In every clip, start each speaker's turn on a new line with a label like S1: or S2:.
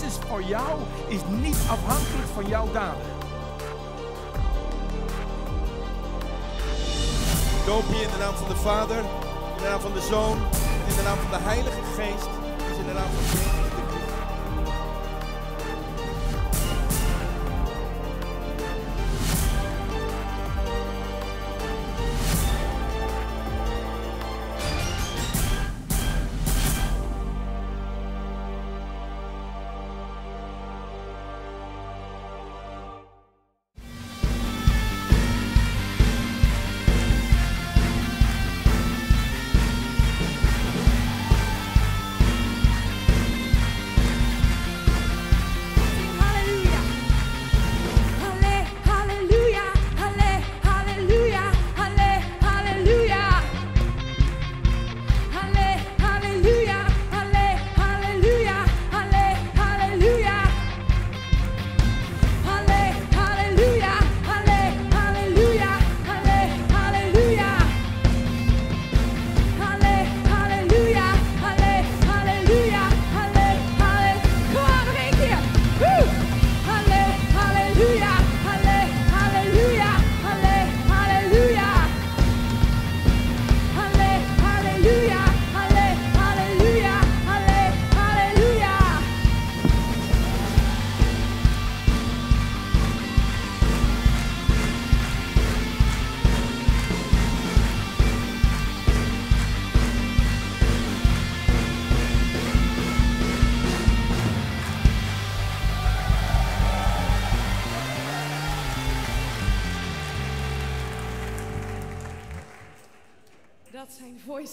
S1: Jezus voor jou is niet afhankelijk van jouw daden.
S2: Doop je in de naam van de Vader, in de naam van de Zoon, in de naam van de Heilige Geest, in de naam van Jezus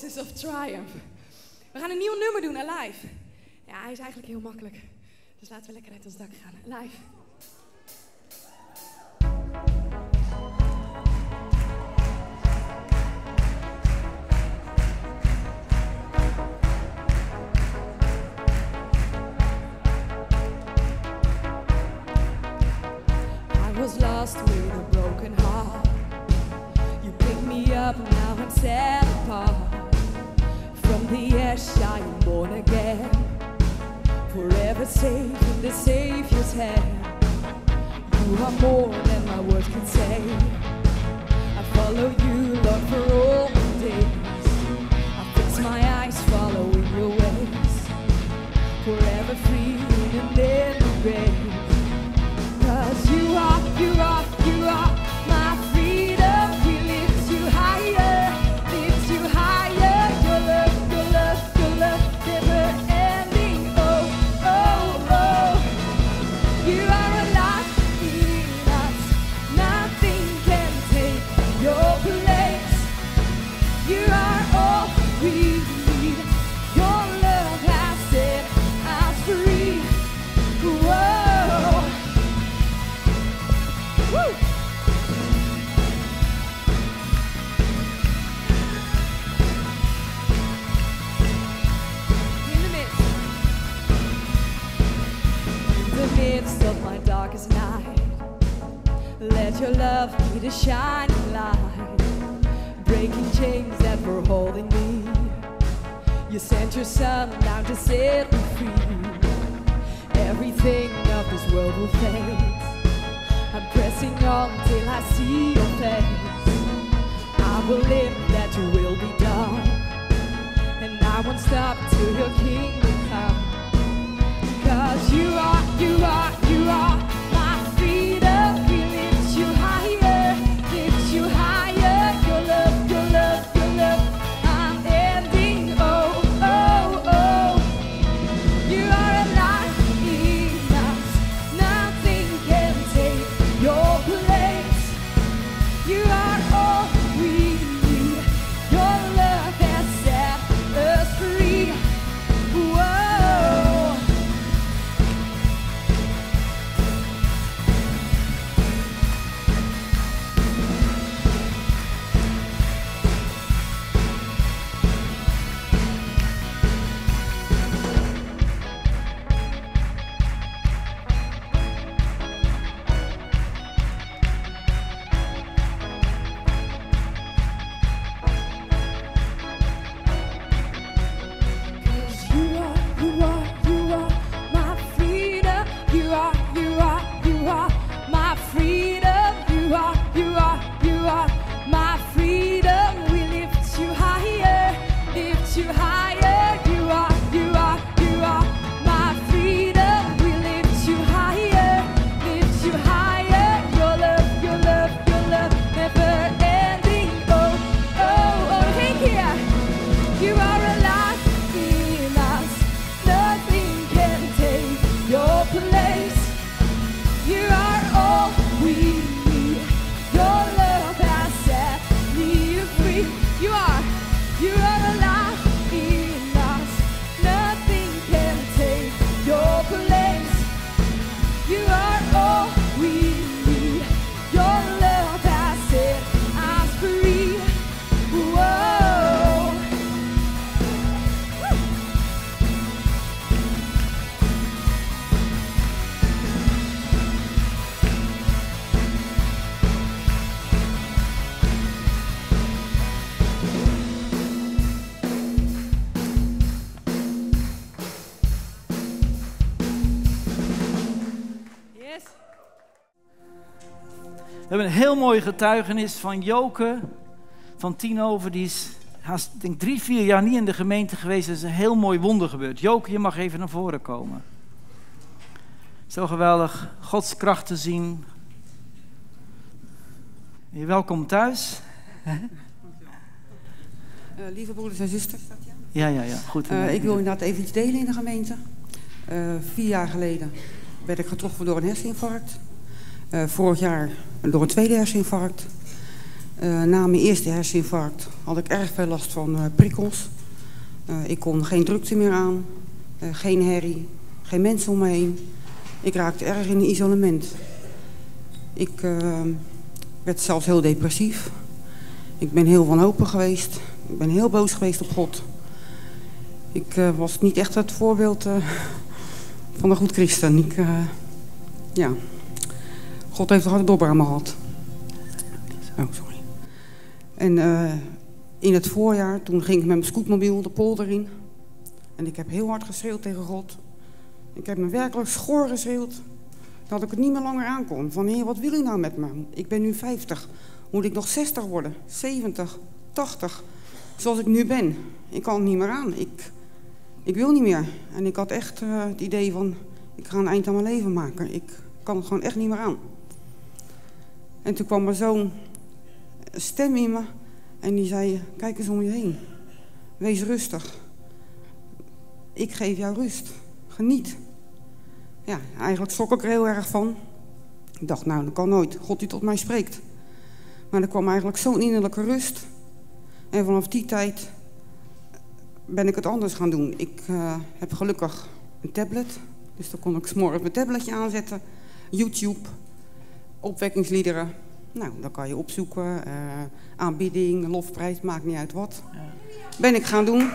S3: Voices of Triumph. We gaan een nieuw nummer doen, en live. Ja, hij is eigenlijk heel makkelijk. Dus laten we lekker uit ons dak gaan. Live. I was lost with a broken heart. You picked me up, now I'm set Safe in the Savior's hand. You are more than my words can say. I follow you, Lord, for all days. I fix my eyes following your ways. Forever free in every grace. The shining light, breaking chains that were holding me. You sent your son down to set me free. Everything of this world will fade. I'm pressing on till I see your face. I will live that your will be done. And I won't stop till your kingdom come. Cause you are, you are, you are
S4: mooi getuigenis van Joke van Tienover. Die is haast, denk drie, vier jaar niet in de gemeente geweest. Er is een heel mooi wonder gebeurd. Joke, je mag even naar voren komen. Zo geweldig. Gods kracht te zien. Je welkom thuis.
S5: Uh, lieve broeders en zusters.
S4: Ja, ja, ja. Goed.
S5: Uh, ik wil inderdaad even iets delen in de gemeente. Uh, vier jaar geleden werd ik getroffen door een herseninfarct. Vorig jaar door een tweede herseninfarct. na mijn eerste herseninfarct had ik erg veel last van prikkels. ik kon geen drukte meer aan. geen herrie. Geen mensen om me heen. Ik raakte erg in isolement. Ik werd zelfs heel depressief. Ik ben heel wanhopig geweest. Ik ben heel boos geweest op God. Ik was niet echt het voorbeeld van een goed christen. Ik, ja. God heeft harde me gehad. Oh, sorry. En in het voorjaar, toen ging ik met mijn scootmobiel de polder in. En ik heb heel hard geschreeuwd tegen God. Ik heb me werkelijk schor geschreeuwd. Dat ik het niet meer langer aankon. Van, heer, wat wil u nou met me? Ik ben nu 50. Moet ik nog 60 worden? 70? 80? Zoals ik nu ben. Ik kan het niet meer aan. Ik, ik wil niet meer. En ik had echt uh, het idee van, ik ga een eind aan mijn leven maken. Ik kan het gewoon echt niet meer aan. En toen kwam er zo'n stem in me. En die zei, kijk eens om je heen. Wees rustig. Ik geef jou rust. Geniet. Ja, eigenlijk schrok ik er heel erg van. Ik dacht, nou, dat kan nooit. God die tot mij spreekt. Maar er kwam eigenlijk zo'n innerlijke rust. En vanaf die tijd ben ik het anders gaan doen. Ik uh, heb gelukkig een tablet. Dus dan kon ik s'morgens mijn tabletje aanzetten. YouTube, opwekkingsliederen. Nou, dan kan je opzoeken. Uh, aanbieding, lofprijs, maakt niet uit wat. Ben ik gaan doen.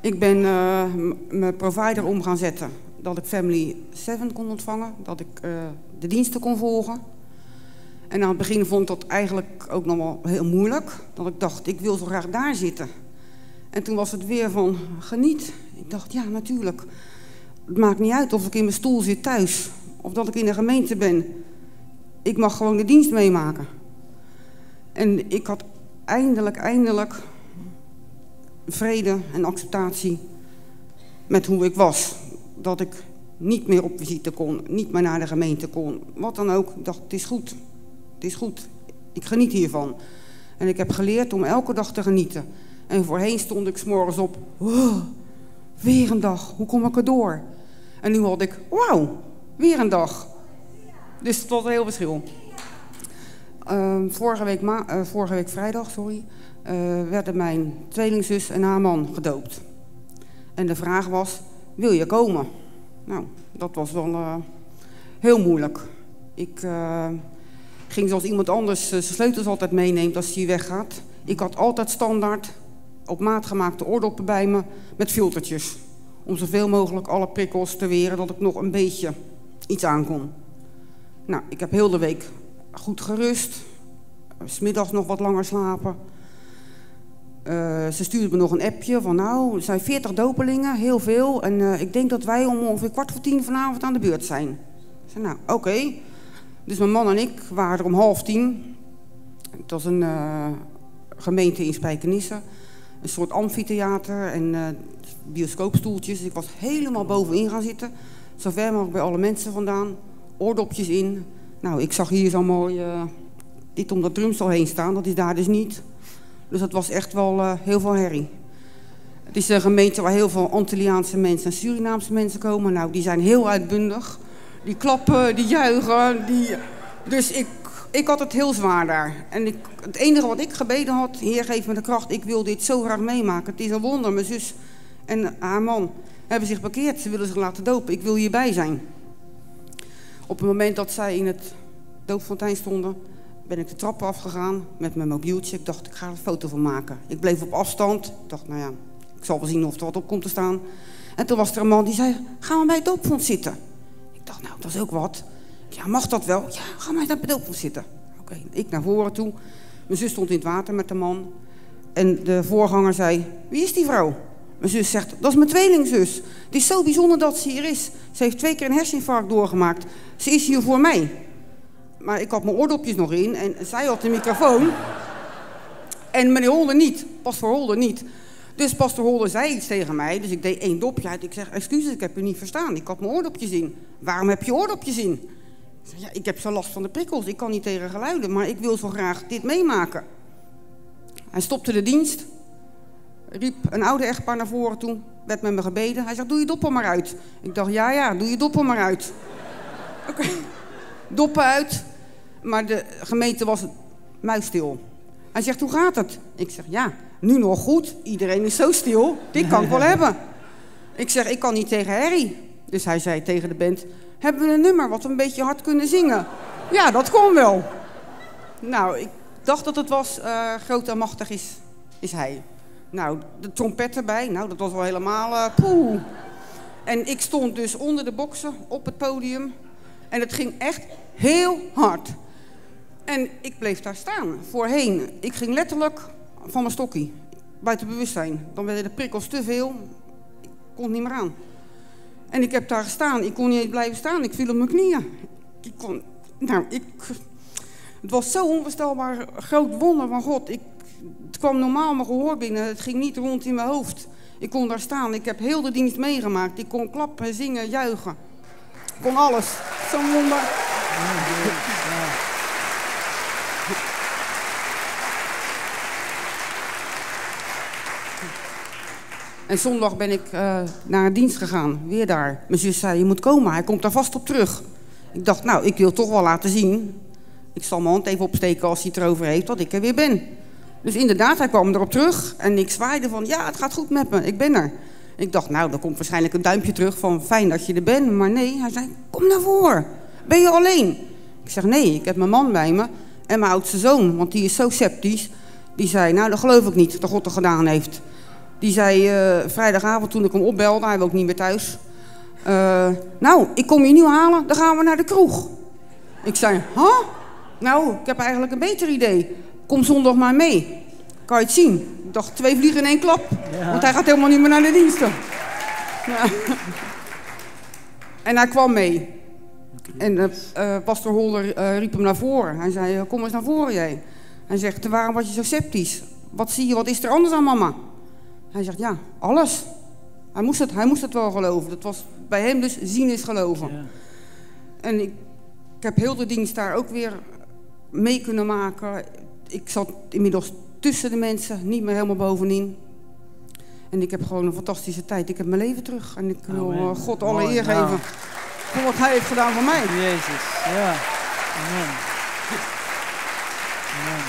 S5: Ik ben uh, mijn provider om gaan zetten. Dat ik Family 7 kon ontvangen. Dat ik de diensten kon volgen. En aan het begin vond ik dat eigenlijk ook nog wel heel moeilijk. Dat ik dacht, ik wil zo graag daar zitten. En toen was het weer van, geniet. Ik dacht, ja, natuurlijk. Het maakt niet uit of ik in mijn stoel zit thuis. Of dat ik in de gemeente ben. Ik mag gewoon de dienst meemaken. En ik had eindelijk, eindelijk vrede en acceptatie met hoe ik was. Dat ik niet meer op visite kon, niet meer naar de gemeente kon. Wat dan ook, ik dacht, het is goed. Het is goed. Ik geniet hiervan. En ik heb geleerd om elke dag te genieten. En voorheen stond ik s'morgens op. Oh, weer een dag. Hoe kom ik er door? En nu had ik, wauw, weer een dag. Dus was een heel verschil. Uh, vorige, week uh, vorige week vrijdag sorry, uh, werden mijn tweelingzus en haar man gedoopt. En de vraag was, wil je komen? Nou, dat was wel eh, heel moeilijk. Ik ging zoals iemand anders zijn sleutels altijd meeneemt als hij weggaat. Ik had altijd standaard op maat gemaakte oordoppen bij me met filtertjes. Om zoveel mogelijk alle prikkels te weren dat ik nog een beetje iets aankon. Nou, ik heb heel de week goed gerust. Smiddags nog wat langer slapen. Uh, ze stuurde me nog een appje van nou, er zijn 40 dopelingen, heel veel. En uh, ik denk dat wij om ongeveer kwart voor tien vanavond aan de beurt zijn. Ik zei nou, oké. Dus mijn man en ik waren er om half tien. Het was een uh, gemeente in Spijkenisse. Een soort amfitheater en bioscoopstoeltjes. Ik was helemaal bovenin gaan zitten. Zo ver mogelijk bij alle mensen vandaan. Oordopjes in. Nou, ik zag hier zo mooi uh, dit om dat drumstel heen staan. Dat is daar dus niet. Dus dat was echt wel uh, heel veel herrie. Het is een gemeente waar heel veel Antilliaanse mensen en Surinaamse mensen komen. Nou, die zijn heel uitbundig. Die klappen, die juichen. Die... Dus ik, ik had het heel zwaar daar. En ik, het enige wat ik gebeden had, Heer geef me de kracht, ik wil dit zo graag meemaken. Het is een wonder, mijn zus en haar man hebben zich bekeerd. Ze willen zich laten dopen, ik wil hierbij zijn. Op het moment dat zij in het doopfontein stonden, ben ik de trappen afgegaan met mijn mobieltje. Ik dacht, ik ga er een foto van maken. Ik bleef op afstand. Ik dacht, nou ja, ik zal wel zien of er wat op komt te staan. En toen was er een man die zei, gaan we bij het doopvond zitten? Ik dacht, nou, dat is ook wat. Ja, mag dat wel? Ja, ga maar naar het doopvond zitten. Oké, ik naar voren toe. Mijn zus stond in het water met de man. En de voorganger zei, wie is die vrouw? Mijn zus zegt, dat is mijn tweelingzus. Het is zo bijzonder dat ze hier is. Ze heeft twee keer een herseninfarct doorgemaakt. Ze is hier voor mij. Maar ik had mijn oordopjes nog in en zij had de microfoon. En meneer Holder niet, pastor Holder niet. Dus pastor Holder zei iets tegen mij, dus ik deed één dopje uit. Ik zeg, excuses, ik heb u niet verstaan. Ik had mijn oordopjes in. Waarom heb je oordopjes in? Ik zeg, ja, ik heb zo last van de prikkels. Ik kan niet tegen geluiden, maar ik wil zo graag dit meemaken. Hij stopte de dienst. Riep een oude echtpaar naar voren toe. Werd met me gebeden. Hij zegt, doe je doppen maar uit. Ik dacht, ja, ja, doe je doppen maar uit. Oké, doppen uit. Maar de gemeente was muisstil. Hij zegt, hoe gaat het? Ik zeg, ja, nu nog goed. Iedereen is zo stil. Dit kan ik wel hebben. Ik zeg, ik kan niet tegen herrie. Dus hij zei tegen de band, hebben we een nummer wat we een beetje hard kunnen zingen? Ja, dat kon wel. Nou, ik dacht dat het was uh, groot en machtig is, is hij. Nou, de trompet erbij, nou, dat was wel helemaal uh, poeh. En ik stond dus onder de boksen op het podium. En het ging echt heel hard. En ik bleef daar staan, voorheen. Ik ging letterlijk van mijn stokkie, buiten bewustzijn. Dan werden de prikkels te veel, ik kon het niet meer aan. En ik heb daar gestaan, ik kon niet blijven staan, ik viel op mijn knieën. Ik kon, nou, ik, het was zo onvoorstelbaar groot wonder van God. Ik, het kwam normaal mijn gehoor binnen, het ging niet rond in mijn hoofd. Ik kon daar staan, ik heb heel de dienst meegemaakt. Ik kon klappen, zingen, juichen. Ik kon alles. Zo'n wonder. En zondag ben ik uh, naar een dienst gegaan, weer daar. Mijn zus zei, je moet komen, hij komt daar vast op terug. Ik dacht, nou, ik wil toch wel laten zien. Ik zal mijn hand even opsteken als hij het erover heeft, dat ik er weer ben. Dus inderdaad, hij kwam erop terug en ik zwaaide van, ja, het gaat goed met me, ik ben er. Ik dacht, nou, dan komt waarschijnlijk een duimpje terug van, fijn dat je er bent. Maar nee, hij zei, kom naar voren. Ben je alleen? Ik zeg, nee, ik heb mijn man bij me en mijn oudste zoon, want die is zo sceptisch. Die zei, nou, dat geloof ik niet, dat God het gedaan heeft. Die zei uh, vrijdagavond toen ik hem opbelde, hij wil ook niet meer thuis. Uh, nou, ik kom je nu halen, dan gaan we naar de kroeg. Ik zei, huh? Nou, ik heb eigenlijk een beter idee. Kom zondag maar mee. Kan je het zien? Ik dacht, twee vliegen in één klap. Ja. Want hij gaat helemaal niet meer naar de diensten. Ja. En hij kwam mee. En uh, uh, pastor Holder uh, riep hem naar voren. Hij zei, kom eens naar voren jij. Hij zegt, waarom was je zo sceptisch? Wat zie je, wat is er anders aan mama? Hij zegt, ja, alles. Hij moest het, hij moest het wel geloven. Dat was bij hem dus zien is geloven. Ja. En ik, ik heb heel de dienst daar ook weer mee kunnen maken. Ik zat inmiddels tussen de mensen, niet meer helemaal bovenin. En ik heb gewoon een fantastische tijd. Ik heb mijn leven terug. En ik wil Amen. God alle eer geven nou. voor wat hij heeft gedaan voor mij.
S4: Jezus, ja. Amen. Amen.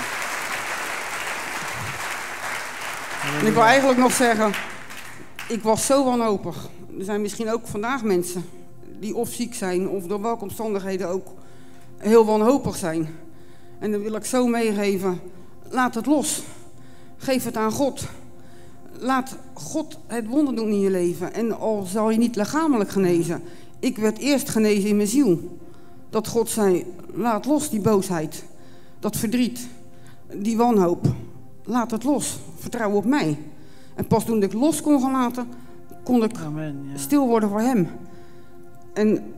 S5: En ik wil eigenlijk nog zeggen, ik was zo wanhopig. Er zijn misschien ook vandaag mensen die of ziek zijn of door welke omstandigheden ook heel wanhopig zijn. En dan wil ik zo meegeven, laat het los. Geef het aan God. Laat God het wonder doen in je leven. En al zal je niet lichamelijk genezen. Ik werd eerst genezen in mijn ziel. Dat God zei, laat los die boosheid. Dat verdriet. Die wanhoop. Laat het los. Vertrouw op mij. En pas toen ik los kon gaan laten, kon ik Amen, ja. stil worden voor hem. En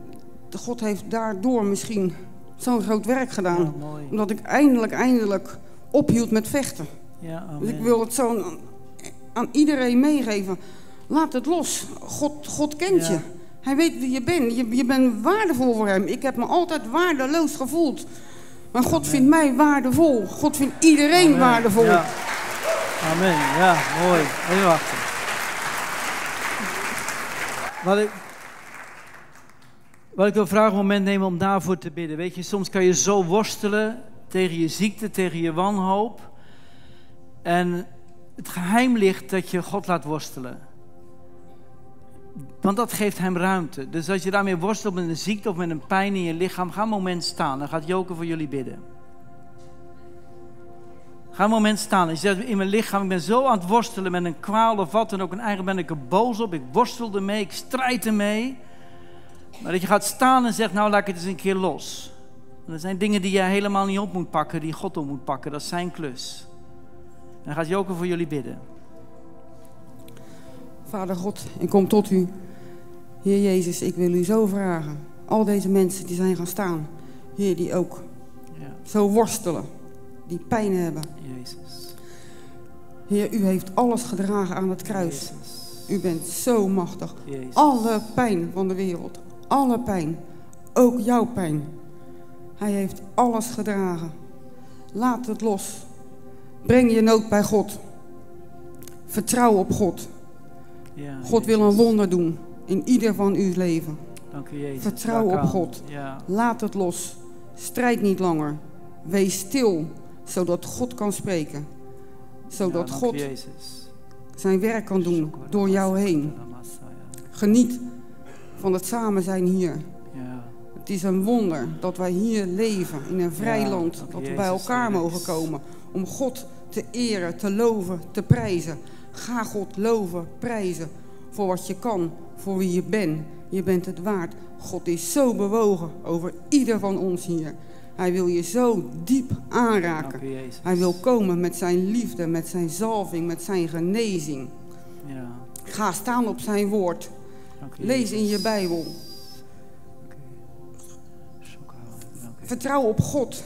S5: God heeft daardoor misschien zo'n groot werk gedaan. Ja, omdat ik eindelijk, eindelijk ophield met vechten.
S4: Ja,
S5: dus ik wil het zo aan, aan, iedereen meegeven. Laat het los. God, God kent je. Hij weet wie je bent. Je, je bent waardevol voor hem. Ik heb me altijd waardeloos gevoeld. Maar God Amen. vindt mij waardevol. God vindt iedereen
S4: Amen.
S5: waardevol.
S4: Ja. Amen. Ja, mooi. Even wachten. Wat ik, wat ik wil vragen, een moment nemen om daarvoor te bidden. Weet je, soms kan je zo worstelen tegen je ziekte, tegen je wanhoop. En het geheim ligt dat je God laat worstelen. Want dat geeft hem ruimte. Dus als je daarmee worstelt met een ziekte of met een pijn in je lichaam, ga een moment staan. Dan gaat Joke voor jullie bidden. Ga een moment staan. Je zegt in mijn lichaam, ik ben zo aan het worstelen met een kwaal of wat. En ook een eigen ben ik er boos op. Ik worstel ermee, ik strijd ermee. Maar dat je gaat staan en zegt, nou laat ik het eens een keer los. En er zijn dingen die je helemaal niet op moet pakken, die God op moet pakken. Dat is zijn klus. En dan gaat Joke voor jullie bidden.
S5: Vader God, ik kom tot u. Heer Jezus, ik wil u zo vragen. Al deze mensen die zijn gaan staan. Heer, die ook
S4: Ja,
S5: zo worstelen. Die pijn hebben.
S4: Jezus.
S5: Heer, u heeft alles gedragen aan het kruis.
S4: Jezus.
S5: U bent zo machtig.
S4: Jezus.
S5: Alle pijn van de wereld. Alle pijn. Ook jouw pijn. Hij heeft alles gedragen. Laat het los. Breng je nood bij God. Vertrouw op God.
S4: Ja,
S5: God wil een wonder doen in ieder van uw leven.
S4: Dank u, Jezus.
S5: Vertrouw op. God.
S4: Ja,
S5: Laat het los. Strijd niet langer. Wees stil, zodat God kan spreken. Zodat
S4: ja,
S5: God
S4: Jezus.
S5: zijn werk kan doen door jou heen. Geniet van het samen zijn hier.
S4: Ja,
S5: Het is een wonder dat wij hier leven in een vrij
S4: Ja,
S5: land. Dat we bij elkaar mogen komen om God te eren, te loven, te prijzen. Ga God loven, prijzen voor wat je kan, voor wie je bent. Je bent het waard. God is zo bewogen over ieder van ons hier. Hij wil je zo diep aanraken. Hij wil komen met zijn liefde, met zijn zalving, met zijn genezing.
S4: Ja,
S5: Ga staan op zijn woord. Lees in je. Bijbel. Vertrouw op God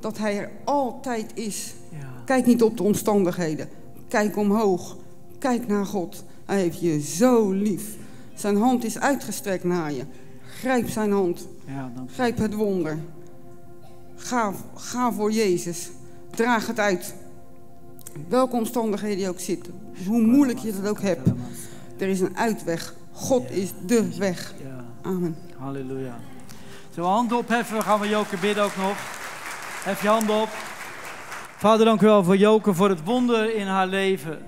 S5: dat hij er altijd is. Kijk niet op de omstandigheden. Kijk omhoog. Kijk naar God. Hij heeft je zo lief. Zijn hand is uitgestrekt naar je. Grijp zijn hand. Grijp het wonder. Ga, ga voor Jezus. Draag het uit. Welke omstandigheden je ook zit. Hoe moeilijk je het ook hebt. Er is een uitweg. God is de weg.
S4: Ja,
S5: Amen.
S4: halleluja. Zullen we handen opheffen? Gaan we Joke bidden ook nog? Hef je handen op. Vader, dank u wel voor Joke, voor het wonder in haar leven.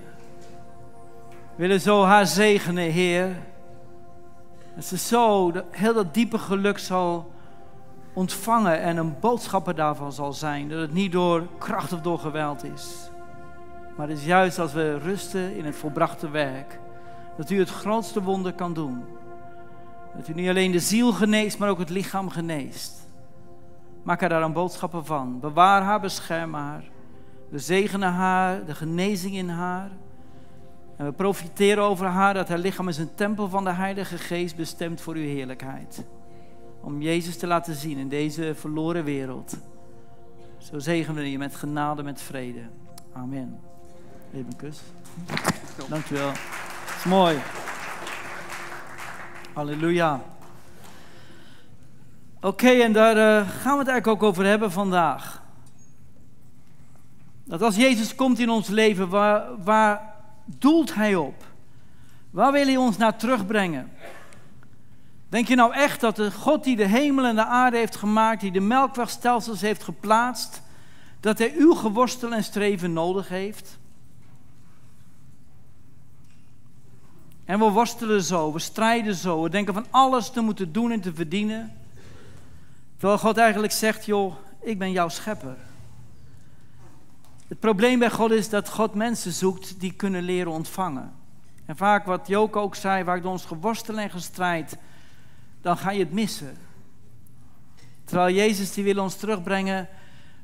S4: We willen zo haar zegenen, Heer. Dat ze zo heel dat diepe geluk zal ontvangen en een boodschapper daarvan zal zijn. Dat het niet door kracht of door geweld is. Maar het is juist als we rusten in het volbrachte werk. Dat u het grootste wonder kan doen. Dat u niet alleen de ziel geneest, maar ook het lichaam geneest. Maak haar daar een boodschapper van. Bewaar haar, bescherm haar. We zegenen haar, de genezing in haar. En we profiteren over haar dat haar lichaam is een tempel van de Heilige Geest bestemd voor uw heerlijkheid. Om Jezus te laten zien in deze verloren wereld. Zo zegenen we je met genade, met vrede. Amen. Even een kus. Dankjewel. Is mooi. Halleluja. Oké, en daar eh, gaan we het eigenlijk ook over hebben vandaag. Dat als Jezus komt in ons leven, waar, waar doelt Hij op? Waar wil Hij ons naar terugbrengen? Denk je nou echt dat de God die de hemel en de aarde heeft gemaakt, die de melkwegstelsels heeft geplaatst, dat Hij uw geworstel en streven nodig heeft? En we worstelen zo, we strijden zo, we denken van alles te moeten doen en te verdienen. Terwijl God eigenlijk zegt, joh, ik ben jouw schepper. Het probleem bij God is dat God mensen zoekt die kunnen leren ontvangen. En vaak wat Joke ook zei, waar ik ons geworstel en gestrijd, dan ga je het missen. Terwijl Jezus die wil ons terugbrengen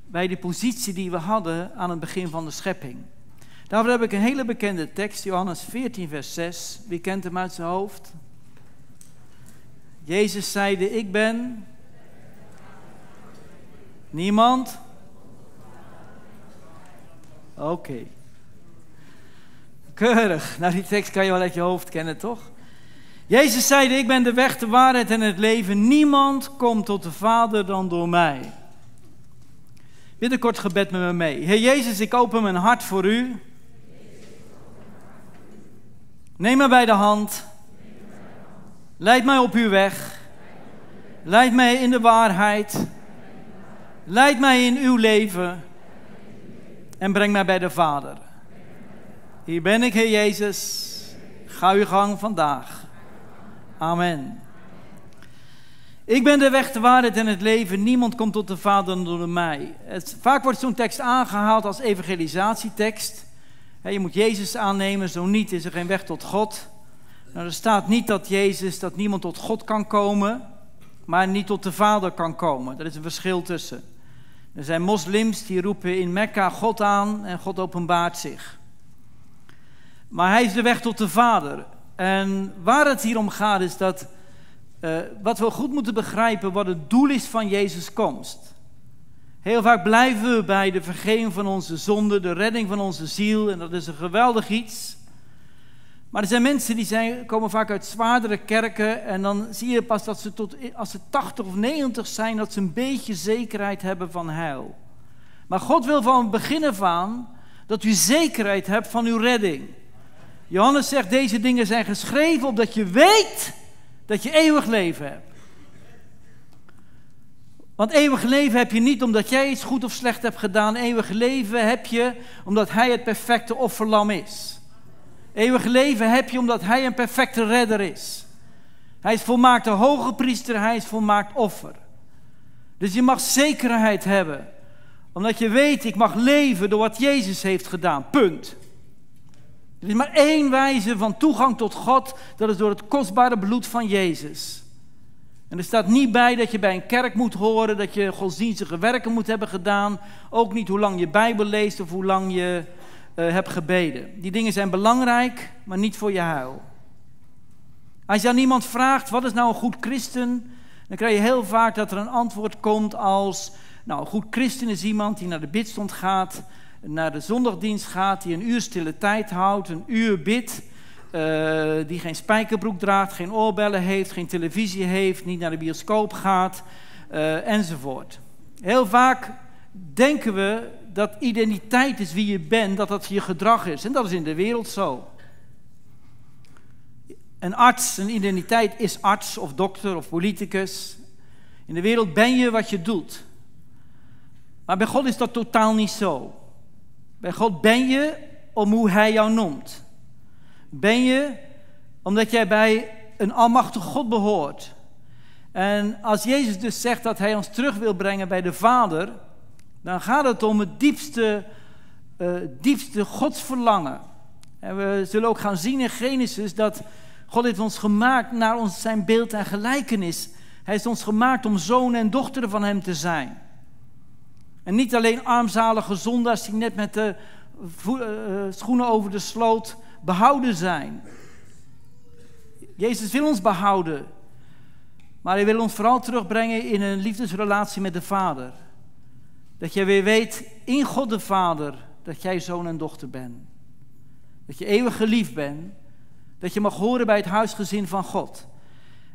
S4: bij de positie die we hadden aan het begin van de schepping. Daarvoor heb ik een hele bekende tekst, Johannes 14, vers 6. Wie kent hem uit zijn hoofd? Jezus zeide, ik ben... Niemand? Oké. Keurig. Nou, die tekst kan je wel uit je hoofd kennen, toch? Jezus zeide, ik ben de weg, de waarheid en het leven. Niemand komt tot de Vader dan door mij. Bid kort gebed met me mee. Heer Jezus, ik open mijn hart voor u. Neem me bij de hand. Leid mij op uw weg. Leid mij in de waarheid. Leid mij in uw leven. En breng mij bij de Vader. Hier ben ik, Heer Jezus. Ga uw gang vandaag. Amen. Ik ben de weg, de waarheid en het leven. Niemand komt tot de Vader dan door mij. Het, vaak wordt zo'n tekst aangehaald als evangelisatietekst. Je moet Jezus aannemen, zo niet is er geen weg tot God. Nou, er staat niet dat Jezus, dat niemand tot God kan komen, maar niet tot de Vader kan komen. Er is een verschil tussen. Er zijn moslims die roepen in Mekka God aan en God openbaart zich. Maar hij is de weg tot de Vader. En waar het hier om gaat is dat uh, wat we goed moeten begrijpen wat het doel is van Jezus' komst. Heel vaak blijven we bij de vergeving van onze zonde, de redding van onze ziel en dat is een geweldig iets. Maar er zijn mensen die zijn, komen vaak uit zwaardere kerken en dan zie je pas dat ze tot, als ze 80 of 90 zijn, dat ze een beetje zekerheid hebben van heil. Maar God wil van het begin af aan dat u zekerheid hebt van uw redding. Johannes zegt, deze dingen zijn geschreven opdat je weet dat je eeuwig leven hebt. Want eeuwig leven heb je niet omdat jij iets goed of slecht hebt gedaan. Eeuwig leven heb je omdat Hij het perfecte offerlam is. Eeuwig leven heb je omdat Hij een perfecte redder is. Hij is volmaakte hoge priester, Hij is volmaakt offer. Dus je mag zekerheid hebben. Omdat je weet, ik mag leven door wat Jezus heeft gedaan. Punt. Er is maar één wijze van toegang tot God. Dat is door het kostbare bloed van Jezus. Er staat niet bij dat je bij een kerk moet horen, dat je godsdienstige werken moet hebben gedaan. Ook niet hoe lang je Bijbel leest of hoe lang je uh, hebt gebeden. Die dingen zijn belangrijk, maar niet voor je huil. Als je aan iemand vraagt, wat is nou een goed christen? Dan krijg je heel vaak dat er een antwoord komt als, nou een goed christen is iemand die naar de bidstond gaat, naar de zondagdienst gaat, die een uur stille tijd houdt, een uur bidt uh, die geen spijkerbroek draagt, geen oorbellen heeft, geen televisie heeft, niet naar de bioscoop gaat, uh, enzovoort. Heel vaak denken we dat identiteit is wie je bent, dat dat je gedrag is. En dat is in de wereld zo. Een arts, een identiteit is arts of dokter of politicus. In de wereld ben je wat je doet. Maar bij God is dat totaal niet zo. Bij God ben je om hoe Hij jou noemt. Ben je omdat jij bij een almachtige God behoort. En als Jezus dus zegt dat Hij ons terug wil brengen bij de Vader, dan gaat het om het diepste, uh, diepste godsverlangen. En we zullen ook gaan zien in Genesis dat God heeft ons gemaakt naar ons zijn beeld en gelijkenis. Hij is ons gemaakt om zoon en dochter van Hem te zijn. En niet alleen armzalige zondaars die net met de uh, schoenen over de sloot behouden zijn. Jezus wil ons behouden, maar hij wil ons vooral terugbrengen in een liefdesrelatie met de Vader. Dat je weer weet in God de Vader dat jij zoon en dochter bent. Dat je eeuwig geliefd bent. Dat je mag horen bij het huisgezin van God.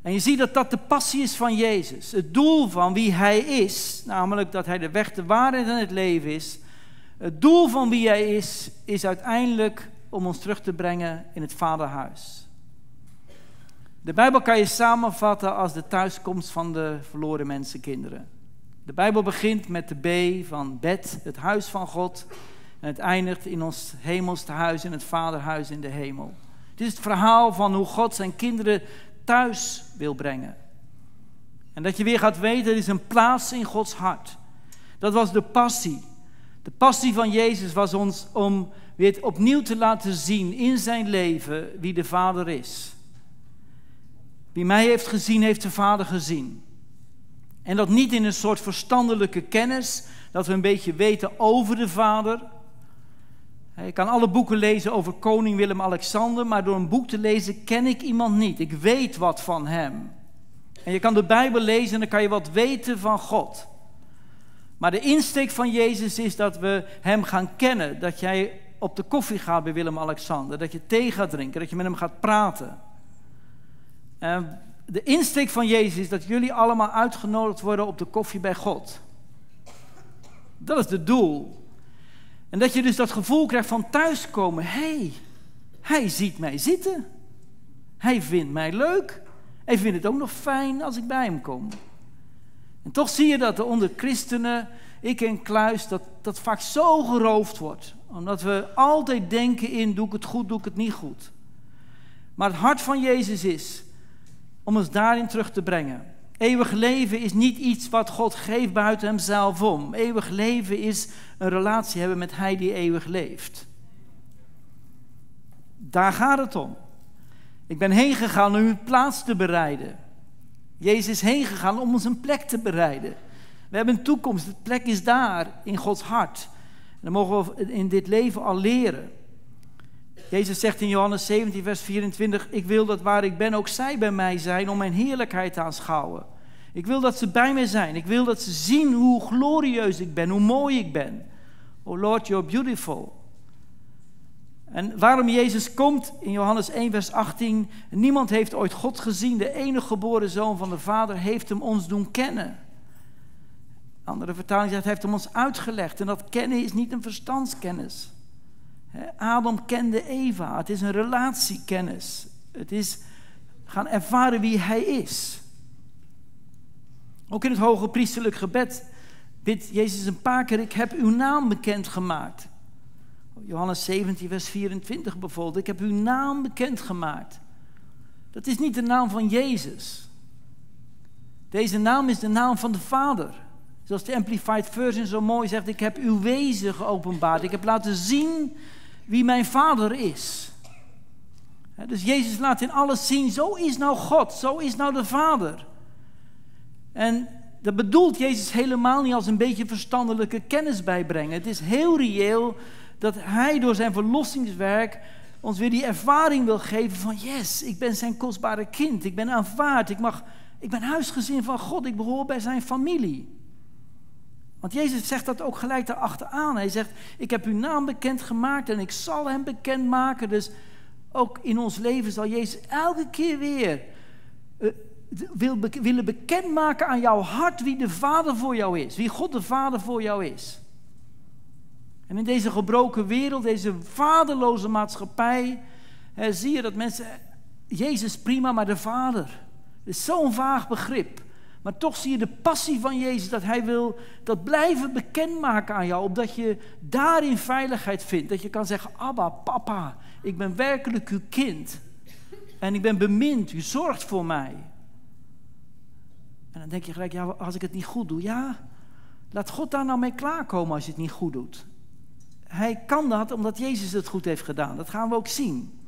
S4: En je ziet dat dat de passie is van Jezus. Het doel van wie Hij is, namelijk dat Hij de weg, de waarheid en het leven is. Het doel van wie Hij is, is uiteindelijk om ons terug te brengen in het Vaderhuis. De Bijbel kan je samenvatten als de thuiskomst van de verloren mensenkinderen. De Bijbel begint met de B van bed, het huis van God. En het eindigt in ons hemelste huis, in het Vaderhuis in de hemel. Het is het verhaal van hoe God zijn kinderen thuis wil brengen. En dat je weer gaat weten, er is een plaats in Gods hart. Dat was de passie. De passie van Jezus was ons om weer opnieuw te laten zien in zijn leven wie de Vader is. Wie mij heeft gezien, heeft de Vader gezien. En dat niet in een soort verstandelijke kennis, dat we een beetje weten over de Vader. Je kan alle boeken lezen over koning Willem-Alexander, maar door een boek te lezen ken ik iemand niet. Ik weet wat van hem. En je kan de Bijbel lezen en dan kan je wat weten van God. Maar de insteek van Jezus is dat we Hem gaan kennen. Dat jij op de koffie gaat bij Willem-Alexander. Dat je thee gaat drinken, dat je met hem gaat praten. En de insteek van Jezus is dat jullie allemaal uitgenodigd worden op de koffie bij God. Dat is het doel. En dat je dus dat gevoel krijgt van thuiskomen. Hé, hey, hij ziet mij zitten. Hij vindt mij leuk. Hij vindt het ook nog fijn als ik bij hem kom. En toch zie je dat er onder christenen, ik en Kluis, dat, dat vaak zo geroofd wordt. Omdat we altijd denken in, doe ik het goed, doe ik het niet goed. Maar het hart van Jezus is om ons daarin terug te brengen. Eeuwig leven is niet iets wat God geeft buiten hemzelf om. Eeuwig leven is een relatie hebben met Hij die eeuwig leeft. Daar gaat het om. Ik ben heen gegaan om uw plaats te bereiden. Jezus is heen gegaan om ons een plek te bereiden. We hebben een toekomst, de plek is daar in Gods hart. En dat mogen we in dit leven al leren. Jezus zegt in Johannes 17, vers 24: Ik wil dat waar ik ben ook zij bij mij zijn om mijn heerlijkheid te aanschouwen. Ik wil dat ze bij mij zijn. Ik wil dat ze zien hoe glorieus ik ben, hoe mooi ik ben. Oh Lord, you're beautiful. En waarom Jezus komt in Johannes 1, vers 18. Niemand heeft ooit God gezien. De enige geboren zoon van de Vader heeft hem ons doen kennen. Andere vertaling zegt, hij heeft hem ons uitgelegd. En dat kennen is niet een verstandskennis. Adam kende Eva. Het is een relatiekennis. Het is gaan ervaren wie hij is. Ook in het hoge priesterlijk gebed bidt Jezus een paar keer: Ik heb uw naam bekendgemaakt. Johannes 17, vers 24 bijvoorbeeld. Ik heb uw naam bekendgemaakt. Dat is niet de naam van Jezus. Deze naam is de naam van de Vader. Zoals de Amplified Version zo mooi zegt: Ik heb uw wezen geopenbaard. Ik heb laten zien wie mijn Vader is. Dus Jezus laat in alles zien: zo is nou God, zo is nou de Vader. En dat bedoelt Jezus helemaal niet als een beetje verstandelijke kennis bijbrengen. Het is heel reëel dat Hij door zijn verlossingswerk ons weer die ervaring wil geven van yes, ik ben zijn kostbare kind, ik ben aanvaard, ik, mag, ik ben huisgezin van God, ik behoor bij zijn familie. Want Jezus zegt dat ook gelijk daarachteraan. Hij zegt, ik heb uw naam bekend gemaakt en ik zal hem bekend maken. Dus ook in ons leven zal Jezus elke keer weer wil, willen bekendmaken aan jouw hart wie de Vader voor jou is. Wie God de Vader voor jou is. En in deze gebroken wereld, deze vaderloze maatschappij, hè, zie je dat mensen, Jezus prima, maar de Vader. Het is zo'n vaag begrip. Maar toch zie je de passie van Jezus, dat Hij wil dat blijven bekendmaken aan jou, opdat je daarin veiligheid vindt. Dat je kan zeggen, Abba, papa, ik ben werkelijk uw kind. En ik ben bemind, u zorgt voor mij. En dan denk je gelijk, ja, als ik het niet goed doe, ja, laat God daar nou mee klaarkomen als je het niet goed doet. Hij kan dat omdat Jezus het goed heeft gedaan. Dat gaan we ook zien.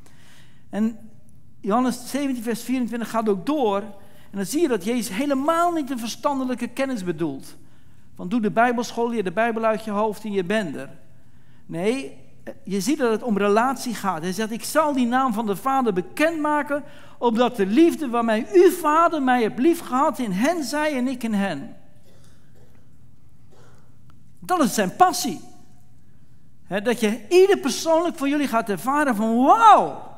S4: En Johannes 17, vers 24 gaat ook door. En dan zie je dat Jezus helemaal niet een verstandelijke kennis bedoelt. Van doe de Bijbelschool, leer de Bijbel uit je hoofd en je bent er. Nee, je ziet dat het om relatie gaat. Hij zegt, ik zal die naam van de Vader bekendmaken, opdat de liefde waarmee uw Vader mij hebt lief gehad in hen zij en ik in hen. Dat is zijn passie. dat je ieder persoonlijk van jullie gaat ervaren van wauw,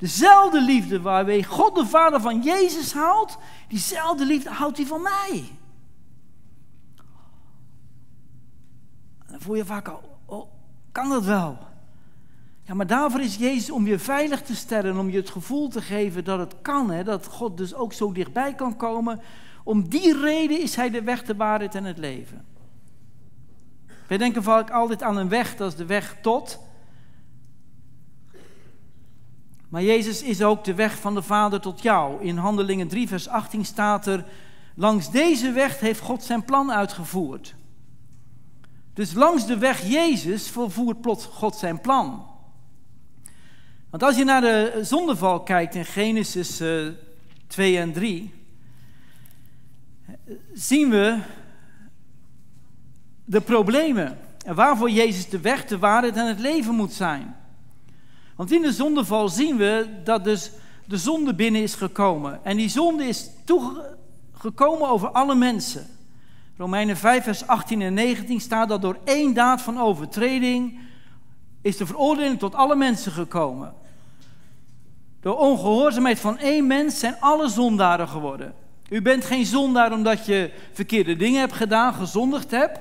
S4: dezelfde liefde waarmee God de Vader van Jezus houdt, diezelfde liefde houdt hij van mij. dan voel je vaak al, oh, kan dat wel? Ja, maar daarvoor is Jezus om je veilig te stellen, om je het gevoel te geven dat het kan, hè, dat God dus ook zo dichtbij kan komen. Om die reden is Hij de weg, de waarheid en het leven. Wij denken vaak altijd aan een weg, dat is de weg tot. Maar Jezus is ook de weg van de Vader tot jou. In Handelingen 3, vers 18 staat er: Langs deze weg heeft God zijn plan uitgevoerd. Dus langs de weg Jezus vervoert plots God zijn plan. Want als je naar de zondeval kijkt in Genesis uh, eh, 2 en 3, zien we de problemen en waarvoor Jezus de weg, de waarheid en het leven moet zijn. Want in de zondeval zien we dat dus de zonde binnen is gekomen. En die zonde is toegekomen over alle mensen. Romeinen 5, vers 18 en 19 staat dat door één daad van overtreding is de veroordeling tot alle mensen gekomen. Door ongehoorzaamheid van één mens zijn alle zondaren geworden. U bent geen zondaar omdat je verkeerde dingen hebt gedaan, gezondigd hebt.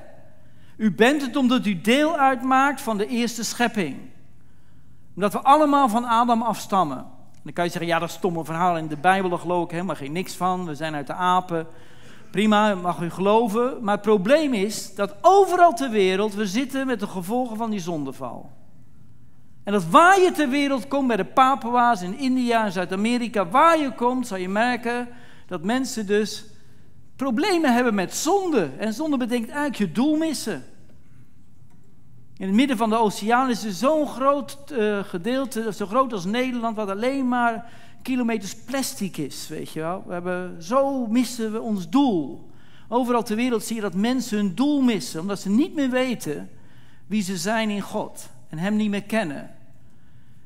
S4: U bent het omdat u deel uitmaakt van de eerste schepping. Omdat we allemaal van Adam afstammen. En dan kan je zeggen, ja dat is stomme verhaal. In de Bijbel geloof ik helemaal geen niks van. We zijn uit de apen. Prima, mag u geloven. Maar het probleem is dat overal ter wereld we zitten met de gevolgen van die zondeval. En dat waar je ter wereld komt, bij de Papua's in India en Zuid-Amerika, waar je komt, zal je merken dat mensen dus problemen hebben met zonde. En zonde betekent eigenlijk je doel missen. In het midden van de oceaan is er zo'n groot uh, gedeelte, zo groot als Nederland, wat alleen maar kilometers plastic is, weet je wel. We hebben, zo missen we ons doel. Overal ter wereld zie je dat mensen hun doel missen, omdat ze niet meer weten wie ze zijn in God en Hem niet meer kennen.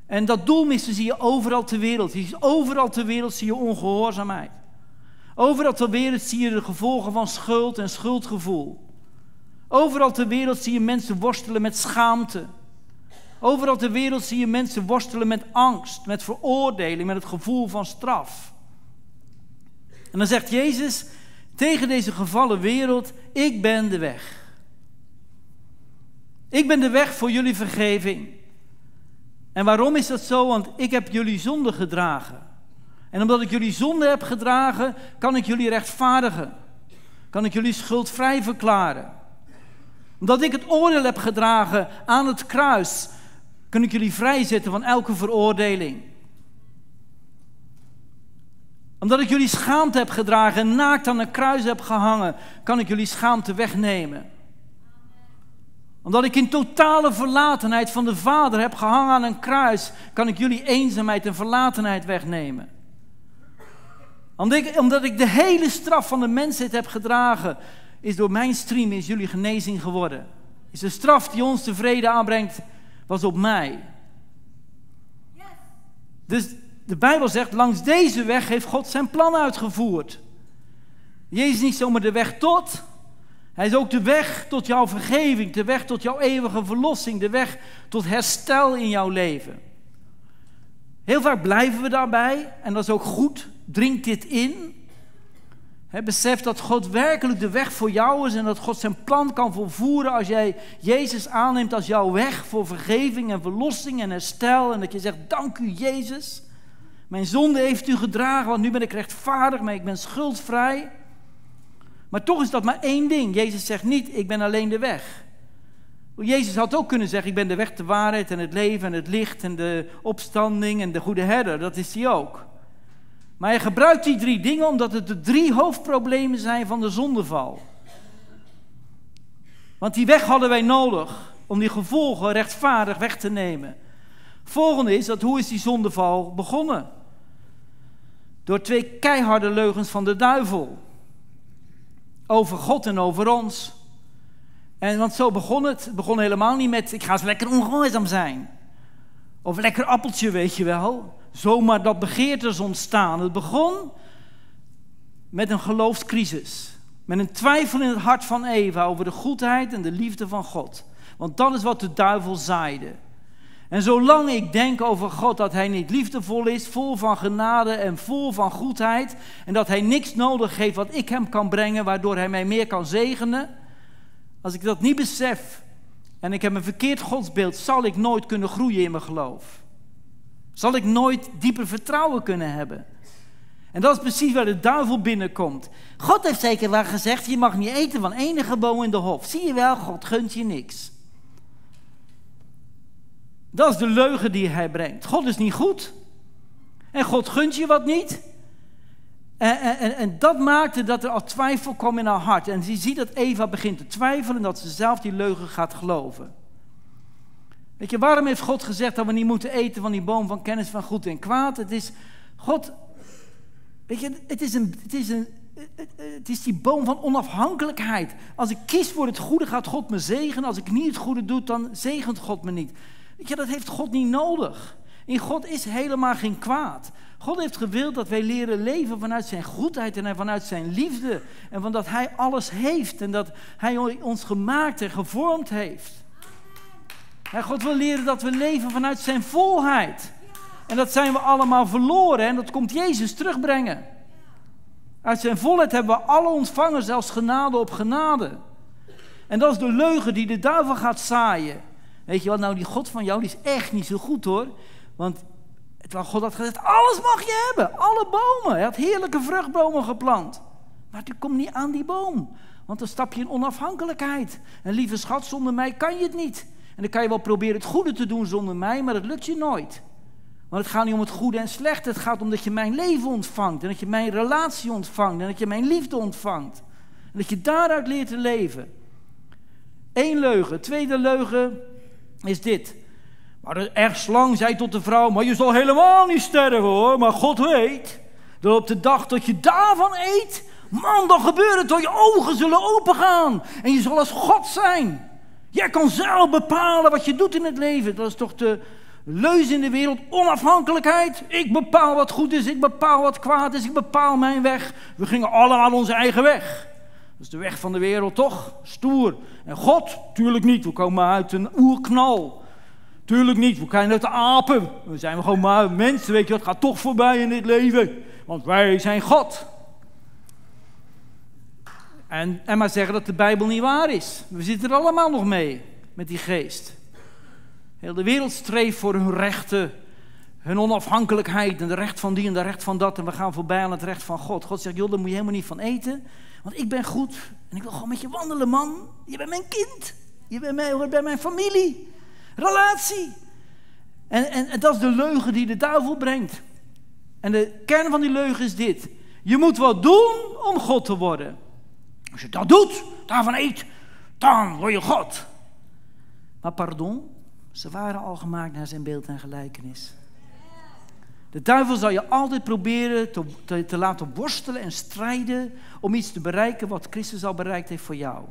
S4: En dat doelmissen zie je overal ter wereld. Overal ter wereld zie je ongehoorzaamheid. Overal ter wereld zie je de gevolgen van schuld en schuldgevoel. Overal ter wereld zie je mensen worstelen met schaamte. Overal ter wereld zie je mensen worstelen met angst, met veroordeling, met het gevoel van straf. En dan zegt Jezus tegen deze gevallen wereld: Ik ben de weg. Ik ben de weg voor jullie vergeving. En waarom is dat zo? Want ik heb jullie zonde gedragen. En omdat ik jullie zonde heb gedragen, kan ik jullie rechtvaardigen. Kan ik jullie schuldvrij verklaren. Omdat ik het oordeel heb gedragen aan het kruis, kan ik jullie vrijzetten van elke veroordeling. Omdat ik jullie schaamte heb gedragen en naakt aan een kruis heb gehangen, kan ik jullie schaamte wegnemen omdat ik in totale verlatenheid van de Vader heb gehangen aan een kruis, kan ik jullie eenzaamheid en verlatenheid wegnemen. Omdat ik, omdat ik de hele straf van de mensheid heb gedragen, is door mijn stream is jullie genezing geworden. Is de straf die ons tevreden aanbrengt, was op mij. Dus de Bijbel zegt, langs deze weg heeft God zijn plan uitgevoerd. Jezus is niet zomaar de weg tot, hij is ook de weg tot jouw vergeving, de weg tot jouw eeuwige verlossing, de weg tot herstel in jouw leven. Heel vaak blijven we daarbij en dat is ook goed. Drink dit in. He, besef dat God werkelijk de weg voor jou is en dat God zijn plan kan volvoeren als jij Jezus aanneemt als jouw weg voor vergeving en verlossing en herstel. En dat je zegt, dank u Jezus. Mijn zonde heeft u gedragen, want nu ben ik rechtvaardig, maar ik ben schuldvrij. Maar toch is dat maar één ding. Jezus zegt niet, ik ben alleen de weg. Jezus had ook kunnen zeggen, ik ben de weg, de waarheid en het leven en het licht en de opstanding en de goede herder. Dat is hij ook. Maar hij gebruikt die drie dingen omdat het de drie hoofdproblemen zijn van de zondeval. Want die weg hadden wij nodig om die gevolgen rechtvaardig weg te nemen. Volgende is dat hoe is die zondeval begonnen? Door twee keiharde leugens van de duivel over God en over ons. En want zo begon het. Het begon helemaal niet met ik ga eens lekker ongehoorzaam zijn. Of lekker appeltje, weet je wel. Zomaar dat begeertes ontstaan. Het begon met een geloofscrisis. Met een twijfel in het hart van Eva over de goedheid en de liefde van God. Want dat is wat de duivel zaaide. En zolang ik denk over God dat Hij niet liefdevol is, vol van genade en vol van goedheid, en dat Hij niks nodig heeft wat ik Hem kan brengen, waardoor Hij mij meer kan zegenen, als ik dat niet besef en ik heb een verkeerd godsbeeld, zal ik nooit kunnen groeien in mijn geloof. Zal ik nooit dieper vertrouwen kunnen hebben. En dat is precies waar de duivel binnenkomt. God heeft zeker wel gezegd, je mag niet eten van enige boom in de hof. Zie je wel, God gunt je niks. Dat is de leugen die hij brengt. God is niet goed. En God gunt je wat niet. En, en, en, dat maakte dat er al twijfel kwam in haar hart. En je ziet dat Eva begint te twijfelen en dat ze zelf die leugen gaat geloven. Weet je, waarom heeft God gezegd dat we niet moeten eten van die boom van kennis van goed en kwaad? Het is, God, weet je, het is, een, het is, een, het is die boom van onafhankelijkheid. Als ik kies voor het goede, gaat God me zegenen. Als ik niet het goede doe, dan zegent God me niet. Weet je, dat heeft God niet nodig. In God is helemaal geen kwaad. God heeft gewild dat wij leren leven vanuit zijn goedheid en vanuit zijn liefde. En van dat hij alles heeft en dat hij ons gemaakt en gevormd heeft. God wil leren dat we leven vanuit zijn volheid. En dat zijn we allemaal verloren en dat komt Jezus terugbrengen. Uit zijn volheid hebben we alle ontvangen, zelfs genade op genade. En dat is de leugen die de duivel gaat zaaien. Weet je wat, nou die God van jou die is echt niet zo goed hoor. Want God had gezegd, alles mag je hebben. Alle bomen. Hij had heerlijke vruchtbomen geplant. Maar u komt niet aan die boom. Want dan stap je in onafhankelijkheid. En lieve schat, zonder mij kan je het niet. En dan kan je wel proberen het goede te doen zonder mij, maar dat lukt je nooit. Want het gaat niet om het goede en slechte. Het gaat om dat je mijn leven ontvangt. En dat je mijn relatie ontvangt. En dat je mijn liefde ontvangt. En dat je daaruit leert te leven. Eén leugen. Tweede leugen is dit. Maar de slang zei tot de vrouw: Maar je zal helemaal niet sterven hoor. Maar God weet dat op de dag dat je daarvan eet, man, dan gebeurt het dat je ogen zullen opengaan. En je zal als God zijn. Jij kan zelf bepalen wat je doet in het leven. Dat is toch de, Leuze in de wereld, onafhankelijkheid. Ik bepaal wat goed is, ik bepaal wat kwaad is, ik bepaal mijn weg. We gingen allemaal onze eigen weg. Dat is de weg van de wereld, toch? Stoer. En God? Tuurlijk niet. We komen uit een oerknal. Tuurlijk niet. We komen uit de apen. We zijn gewoon maar mensen, weet je. Dat gaat toch voorbij in dit leven. Want wij zijn God. En, en maar zeggen dat de Bijbel niet waar is. We zitten er allemaal nog mee, met die geest. Heel de wereld streeft voor hun rechten, hun onafhankelijkheid en de recht van die en de recht van dat. En we gaan voorbij aan het recht van God. God zegt, joh, daar moet je helemaal niet van eten. Want ik ben goed en ik wil gewoon met je wandelen, man. Je bent mijn kind. Je bent mijn, bij mijn familie. Relatie. En, en, en dat is de leugen die de duivel brengt. En de kern van die leugen is dit. Je moet wat doen om God te worden. Als je dat doet, daarvan eet, dan word je God. Maar pardon, ze waren al gemaakt naar zijn beeld en gelijkenis. De duivel zal je altijd proberen te, te, te, laten worstelen en strijden om iets te bereiken wat Christus al bereikt heeft voor jou.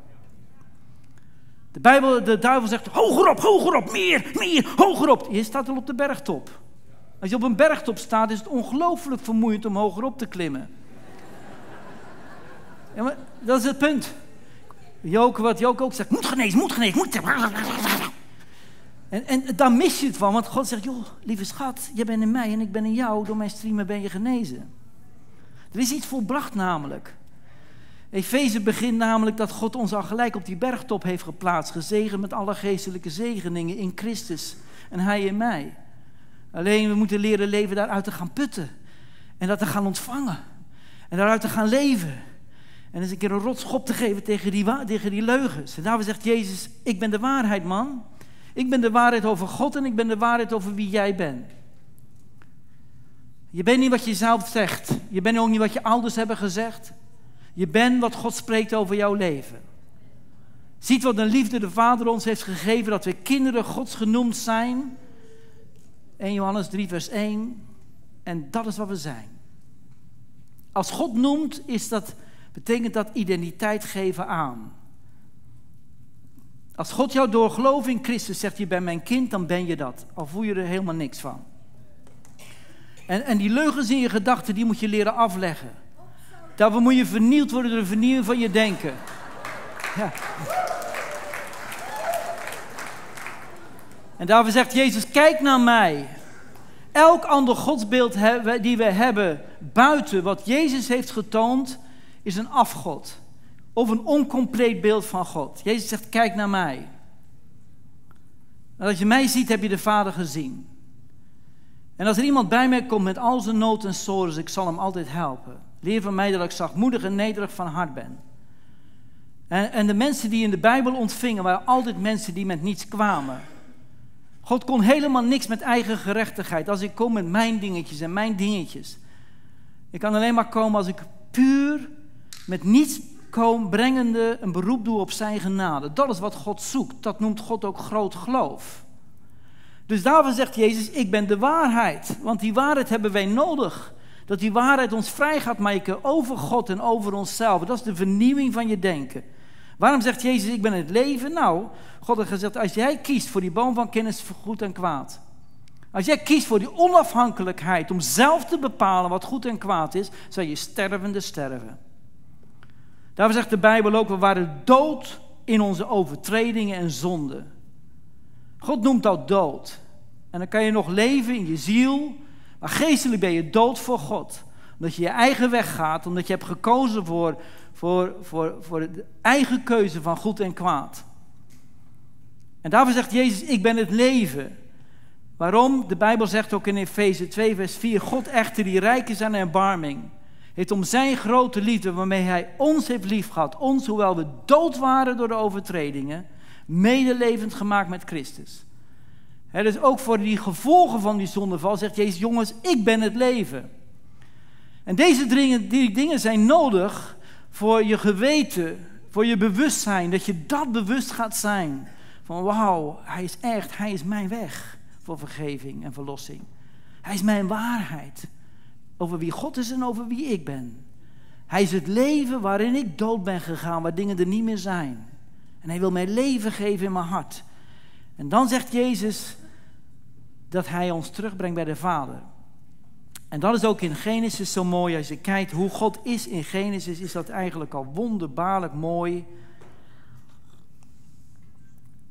S4: De, Bijbel, de duivel zegt, hoger op, hoger op, meer, meer, hoger op. Je staat al op de bergtop. Als je op een bergtop staat, is het ongelooflijk vermoeiend om hoger op te klimmen. Ja, maar dat is het punt. Joke, wat Joke ook zegt, moet genezen, moet genezen, moet... En, en daar mis je het van, want God zegt, joh, lieve schat, jij bent in mij en ik ben in jou, door mijn streamen ben je genezen. Er is iets volbracht namelijk. Efeze begint namelijk dat God ons al gelijk op die bergtop heeft geplaatst, gezegend met alle geestelijke zegeningen in Christus en Hij in mij. Alleen we moeten leren leven daaruit te gaan putten en dat te gaan ontvangen en daaruit te gaan leven. En eens een keer een rotschop te geven tegen die, tegen die leugens. En daarvoor zegt Jezus, ik ben de waarheid man. Ik ben de waarheid over God en ik ben de waarheid over wie jij bent. Je bent niet wat je zelf zegt. Je bent ook niet wat je ouders hebben gezegd. Je bent wat God spreekt over jouw leven. Ziet wat een liefde de Vader ons heeft gegeven, dat we kinderen Gods genoemd zijn. 1 Johannes 3, vers 1. En dat is wat we zijn. Als God noemt, is dat, betekent dat identiteit geven aan. Als God jou door geloof in Christus zegt, je bent mijn kind, dan ben je dat. Al voel je er helemaal niks van. En, en die leugens in je gedachten, die moet je leren afleggen. Daarvoor moet je vernield worden door de vernieuwing van je denken. Ja. En daarvoor zegt Jezus, kijk naar mij. Elk ander godsbeeld die we hebben buiten wat Jezus heeft getoond, is een afgod. Of een oncompleet beeld van God. Jezus zegt, kijk naar mij. En als je mij ziet, heb je de Vader gezien. En als er iemand bij mij komt met al zijn nood en sores, ik zal hem altijd helpen. Leer van mij dat ik zachtmoedig en nederig van hart ben. En, en de mensen die in de Bijbel ontvingen, waren altijd mensen die met niets kwamen. God kon helemaal niks met eigen gerechtigheid. Als ik kom met mijn dingetjes en mijn dingetjes. Ik kan alleen maar komen als ik puur met niets brengende een beroep doe op zijn genade. Dat is wat God zoekt. Dat noemt God ook groot geloof. Dus daarvoor zegt Jezus, ik ben de waarheid. Want die waarheid hebben wij nodig. Dat die waarheid ons vrij gaat maken over God en over onszelf. Dat is de vernieuwing van je denken. Waarom zegt Jezus, ik ben het leven? Nou, God heeft gezegd, als jij kiest voor die boom van kennis van goed en kwaad. Als jij kiest voor die onafhankelijkheid om zelf te bepalen wat goed en kwaad is, zal je stervende sterven. Daarvoor zegt de Bijbel ook, we waren dood in onze overtredingen en zonden. God noemt dat dood. En dan kan je nog leven in je ziel, maar geestelijk ben je dood voor God. Omdat je je eigen weg gaat, omdat je hebt gekozen voor, voor, voor, voor de eigen keuze van goed en kwaad. En daarvoor zegt Jezus, ik ben het leven. Waarom? De Bijbel zegt ook in Efeze 2, vers 4, God echter die rijk is aan erbarming heeft om zijn grote liefde waarmee hij ons heeft liefgehad, ons, hoewel we dood waren door de overtredingen, medelevend gemaakt met Christus. He, dus ook voor die gevolgen van die zondeval zegt Jezus, jongens, ik ben het leven. En deze dingen, die dingen zijn nodig voor je geweten, voor je bewustzijn, dat je dat bewust gaat zijn. Van wauw, hij is echt, hij is mijn weg voor vergeving en verlossing. Hij is mijn waarheid. Over wie God is en over wie ik ben. Hij is het leven waarin ik dood ben gegaan, waar dingen er niet meer zijn. En hij wil mij leven geven in mijn hart. En dan zegt Jezus, dat hij ons terugbrengt bij de Vader. En dat is ook in Genesis zo mooi. Als je kijkt hoe God is in Genesis, is dat eigenlijk al wonderbaarlijk mooi.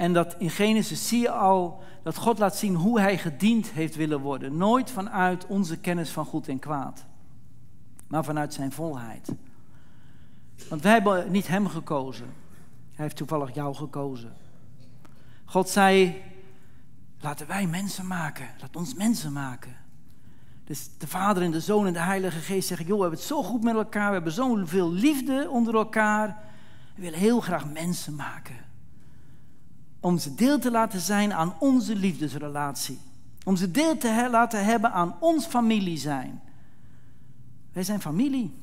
S4: En dat in Genesis zie je al dat God laat zien hoe hij gediend heeft willen worden. Nooit vanuit onze kennis van goed en kwaad, maar vanuit zijn volheid. Want wij hebben niet hem gekozen. Hij heeft toevallig jou gekozen. God zei, laten wij mensen maken. Laat ons mensen maken. Dus de Vader en de Zoon en de Heilige Geest zeggen, joh, we hebben het zo goed met elkaar. We hebben zoveel liefde onder elkaar. We willen heel graag mensen maken. Om ze deel te laten zijn aan onze liefdesrelatie. Om ze deel te laten hebben aan ons familie zijn. Wij zijn familie.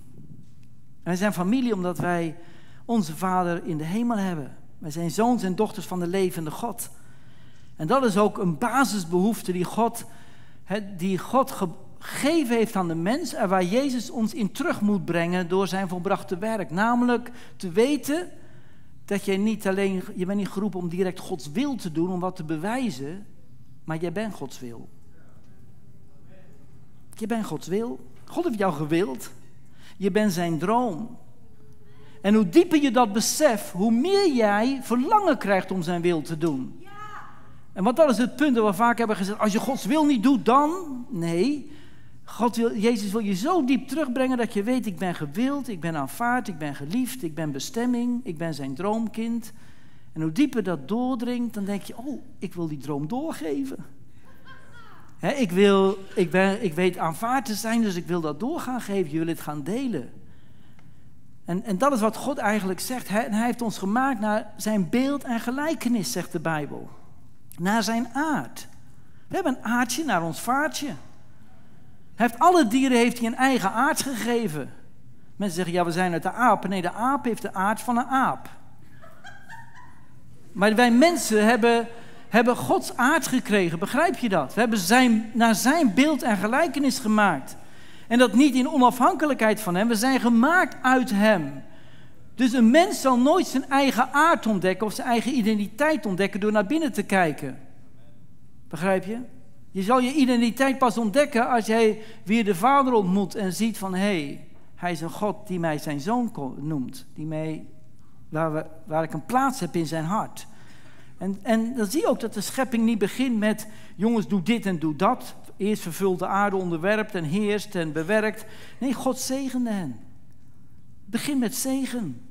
S4: Wij zijn familie omdat wij onze Vader in de hemel hebben. Wij zijn zoons en dochters van de levende God. En dat is ook een basisbehoefte die God, die God gegeven heeft aan de mens en waar Jezus ons in terug moet brengen door zijn volbrachte werk. Namelijk te weten dat je niet alleen, je bent niet geroepen om direct Gods wil te doen, om wat te bewijzen, maar jij bent Gods wil. Je bent Gods wil. God heeft jou gewild. Je bent zijn droom. En hoe dieper je dat beseft, hoe meer jij verlangen krijgt om zijn wil te doen. En wat dat is het punt dat we vaak hebben gezegd: als je Gods wil niet doet, dan. Nee. God wil, Jezus wil je zo diep terugbrengen dat je weet: ik ben gewild, ik ben aanvaard, ik ben geliefd, ik ben bestemming, ik ben zijn droomkind. En hoe dieper dat doordringt, dan denk je: oh, ik wil die droom doorgeven. ik, wil, ik, ben, ik weet aanvaard te zijn, dus ik wil dat doorgaan geven. Je wil het gaan delen. En, en dat is wat God eigenlijk zegt. Hij, hij heeft ons gemaakt naar zijn beeld en gelijkenis, zegt de Bijbel. Naar zijn aard. We hebben een aardje naar ons vaartje. Heeft alle dieren heeft hij een eigen aard gegeven. Mensen zeggen, ja, we zijn uit de aap. Nee, de aap heeft de aard van een aap. Maar wij mensen hebben, hebben Gods aard gekregen, begrijp je dat? We hebben zijn, naar zijn beeld en gelijkenis gemaakt. En dat niet in onafhankelijkheid van Hem. We zijn gemaakt uit Hem. Dus een mens zal nooit zijn eigen aard ontdekken of zijn eigen identiteit ontdekken door naar binnen te kijken. Begrijp je? Je zal je identiteit pas ontdekken als jij weer de Vader ontmoet en ziet van hé, hey, Hij is een God die mij zijn zoon noemt. Die mij, waar, waar ik een plaats heb in zijn hart. En, en dan zie je ook dat de schepping niet begint met jongens, doe dit en doe dat. Eerst vervult de aarde, onderwerpt en heerst en bewerkt. Nee, God zegende hen. Begin met zegen.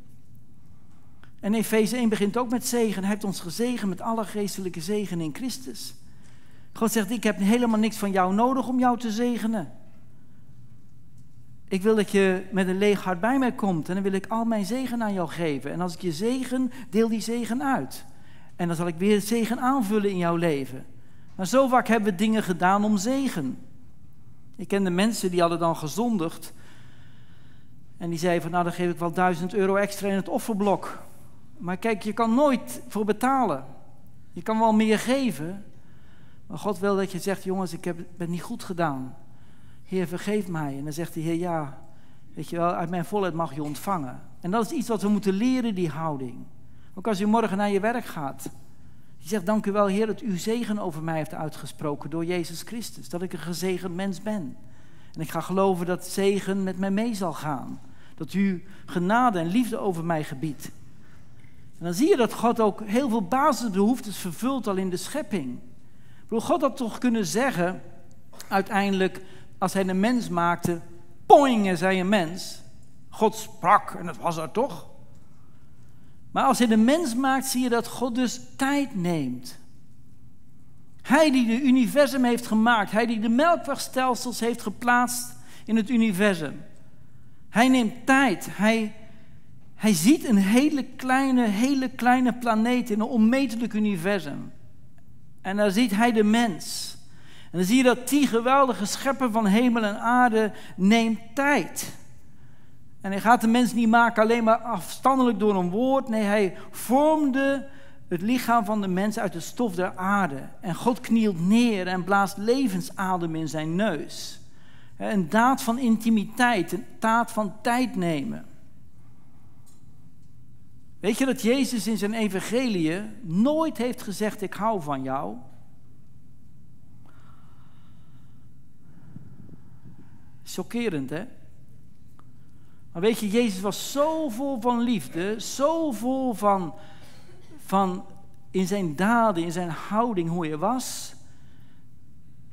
S4: En Efeze 1 begint ook met zegen. Hij heeft ons gezegend met alle geestelijke zegen in Christus. God zegt, ik heb helemaal niks van jou nodig om jou te zegenen. Ik wil dat je met een leeg hart bij mij komt en dan wil ik al mijn zegen aan jou geven. En als ik je zegen, deel die zegen uit. En dan zal ik weer zegen aanvullen in jouw leven. Maar zo vaak hebben we dingen gedaan om zegen. Ik ken de mensen die hadden dan gezondigd. En die zeiden van nou dan geef ik wel duizend euro extra in het offerblok. Maar kijk, je kan nooit voor betalen. Je kan wel meer geven. Maar God wil dat je zegt, jongens, ik heb het niet goed gedaan. Heer, vergeef mij. En dan zegt de Heer, ja, weet je wel, uit mijn volheid mag je ontvangen. En dat is iets wat we moeten leren, die houding. Ook als je morgen naar je werk gaat. Je zegt, dank u wel Heer dat u zegen over mij heeft uitgesproken door Jezus Christus. Dat ik een gezegend mens ben. En ik ga geloven dat zegen met mij mee zal gaan. Dat u genade en liefde over mij gebiedt. En dan zie je dat God ook heel veel basisbehoeftes vervult al in de schepping. Bedoel, God had toch kunnen zeggen, uiteindelijk, als hij een mens maakte, poing, en zei een mens. God sprak en dat was er toch? Maar als hij de mens maakt, zie je dat God dus tijd neemt. Hij die de universum heeft gemaakt, hij die de melkwegstelsels heeft geplaatst in het universum. Hij neemt tijd, hij, hij ziet een hele kleine, hele kleine planeet in een onmetelijk universum. En dan ziet hij de mens. En dan zie je dat die geweldige schepper van hemel en aarde neemt tijd. En hij gaat de mens niet maken alleen maar afstandelijk door een woord. Nee, hij vormde het lichaam van de mens uit de stof der aarde. En God knielt neer en blaast levensadem in zijn neus. Een daad van intimiteit, een daad van tijd nemen. Weet je dat Jezus in zijn evangelie nooit heeft gezegd: Ik hou van jou? Chockerend, hè? Maar weet je, Jezus was zo vol van liefde, zo vol van, van in zijn daden, in zijn houding, hoe hij was,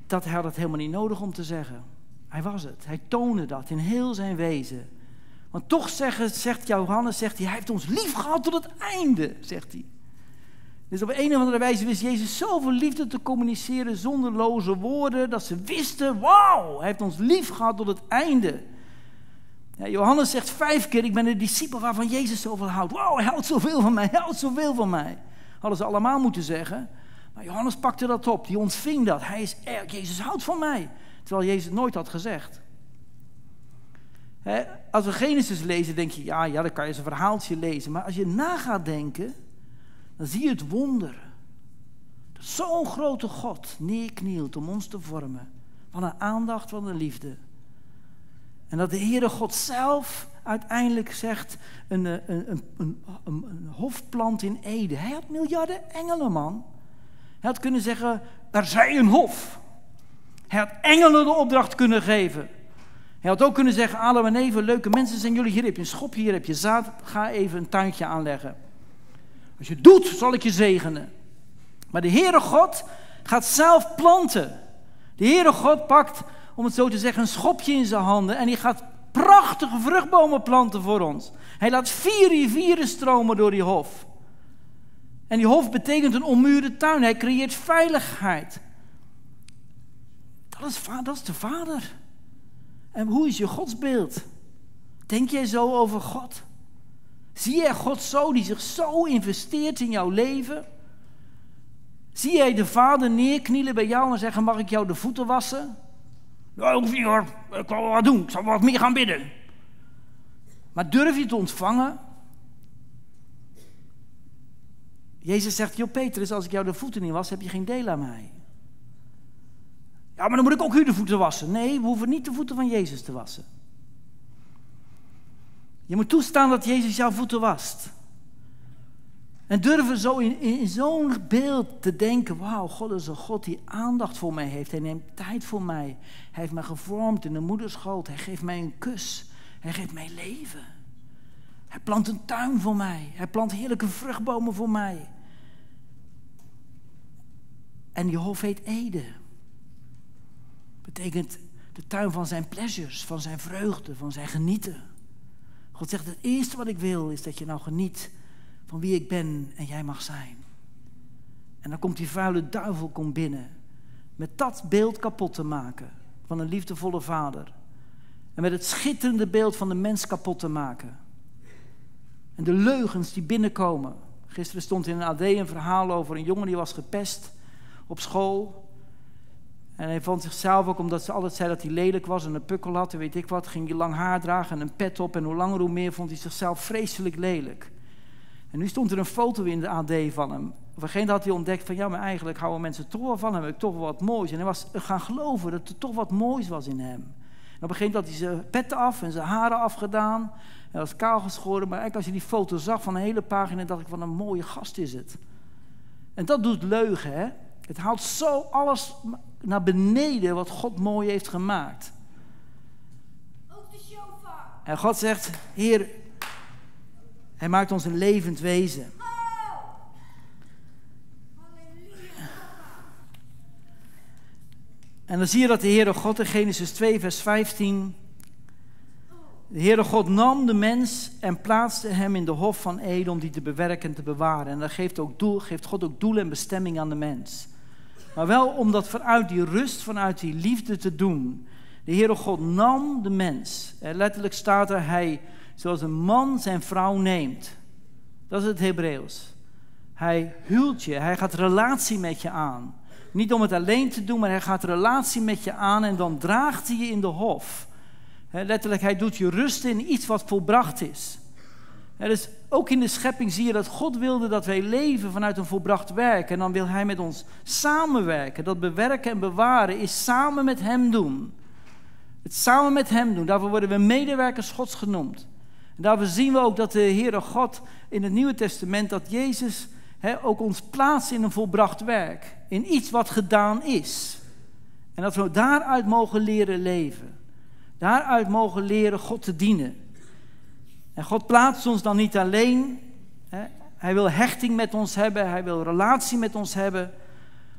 S4: dat hij had het helemaal niet nodig om te zeggen. Hij was het. Hij toonde dat in heel zijn wezen. Want toch zegt, zegt Johannes, zegt hij, hij heeft ons lief gehad tot het einde, zegt hij. Dus op een of andere wijze wist Jezus zoveel liefde te communiceren zonder loze woorden, dat ze wisten, wauw, hij heeft ons lief gehad tot het einde. Ja, Johannes zegt vijf keer, ik ben de discipel waarvan Jezus zoveel houdt. Wauw, hij houdt zoveel van mij, hij houdt zoveel van mij. Hadden ze allemaal moeten zeggen. Maar Johannes pakte dat op, die ontving dat. Hij is erg, Jezus houdt van mij. Terwijl Jezus het nooit had gezegd. Als we Genesis lezen, denk je, ja, ja, dan kan je een verhaaltje lezen. Maar als je na gaat denken, dan zie je het wonder. Dat zo'n grote God neerknielt om ons te vormen. Van een aandacht, van een liefde. En dat de Heere God zelf uiteindelijk zegt, een, een, een, een, een hofplant in Ede. Hij had miljarden engelen, man. Hij had kunnen zeggen, er zij een hof. Hij had engelen de opdracht kunnen geven. Hij had ook kunnen zeggen, Adam en Eva, leuke mensen zijn jullie. Hier heb je een schop, hier heb je zaad. Ga even een tuintje aanleggen. Als je doet, zal ik je zegenen. Maar de Heere God gaat zelf planten. De Heere God pakt, om het zo te zeggen, een schopje in zijn handen. En die gaat prachtige vruchtbomen planten voor ons. Hij laat vier rivieren stromen door die hof. En die hof betekent een ommuurde tuin. Hij creëert veiligheid. Dat is, dat is de Vader. En hoe is je godsbeeld? Denk jij zo over God? Zie jij God zo, die zich zo investeert in jouw leven? Zie jij de Vader neerknielen bij jou en zeggen: Mag ik jou de voeten wassen? Nou, hoor, ik wil wat doen, ik zal wat meer gaan bidden. Maar durf je te ontvangen? Jezus zegt: Joh, Petrus, als ik jou de voeten niet was, heb je geen deel aan mij. Ja, maar dan moet ik ook u de voeten wassen. Nee, we hoeven niet de voeten van Jezus te wassen. Je moet toestaan dat Jezus jouw voeten wast. En durven zo in, zo'n beeld te denken: Wauw, God is een God die aandacht voor mij heeft. Hij neemt tijd voor mij. Hij heeft mij gevormd in de moederschoot. Hij geeft mij een kus. Hij geeft mij leven. Hij plant een tuin voor mij. Hij plant heerlijke vruchtbomen voor mij. En die hof heet Ede. Betekent de tuin van zijn pleasures, van zijn vreugde, van zijn genieten. God zegt: Het eerste wat ik wil is dat je nou geniet van wie ik ben en jij mag zijn. En dan komt die vuile duivel komt binnen. Met dat beeld kapot te maken van een liefdevolle vader. En met het schitterende beeld van de mens kapot te maken. En de leugens die binnenkomen. Gisteren stond in een AD een verhaal over een jongen die was gepest op school. En hij vond zichzelf ook, omdat ze altijd zei dat hij lelijk was en een pukkel had en weet ik wat, ging hij lang haar dragen en een pet op. En hoe langer hoe meer vond hij zichzelf vreselijk lelijk. En nu stond er een foto in de AD van hem. Op een gegeven moment had hij ontdekt van ja, maar eigenlijk houden mensen toch wel van hem. Ik toch wel wat moois. En hij was gaan geloven dat er toch wat moois was in hem. En op een gegeven moment had hij zijn petten af en zijn haren afgedaan. Hij was kaal geschoren. Maar als je die foto zag van een hele pagina, dacht ik van een mooie gast is het. En dat doet leugen, hè. Het haalt zo alles naar beneden wat God mooi heeft gemaakt. Ook de shofar. En God zegt, Heer, Hij maakt ons een levend wezen. En dan zie je dat de Heere God in Genesis 2, vers 15. De Heere God nam de mens en plaatste hem in de hof van Eden om die te bewerken en te bewaren. En dan geeft, ook doel, geeft God ook doel en bestemming aan de mens. Maar wel om dat vanuit die rust, vanuit die liefde te doen. De Heere God nam de mens. Letterlijk staat er, hij, zoals een man zijn vrouw neemt. Dat is het Hebreeuws. Hij huwt je, hij gaat relatie met je aan. Niet om het alleen te doen, maar hij gaat relatie met je aan en dan draagt hij je in de hof. Letterlijk, hij doet je rusten in iets wat volbracht is. Dus ook in de schepping zie je dat God wilde dat wij leven vanuit een volbracht werk. En dan wil Hij met ons samenwerken. Dat bewerken en bewaren is samen met Hem doen. Het samen met Hem doen. Daarvoor worden we medewerkers Gods genoemd. En daarvoor zien we ook dat de Heere God in het Nieuwe Testament, dat Jezus ook ons plaatst in een volbracht werk. In iets wat gedaan is. En dat we daaruit mogen leren leven. daaruit mogen leren God te dienen. En God plaatst ons dan niet alleen. Hè? Hij wil hechting met ons hebben, hij wil relatie met ons hebben.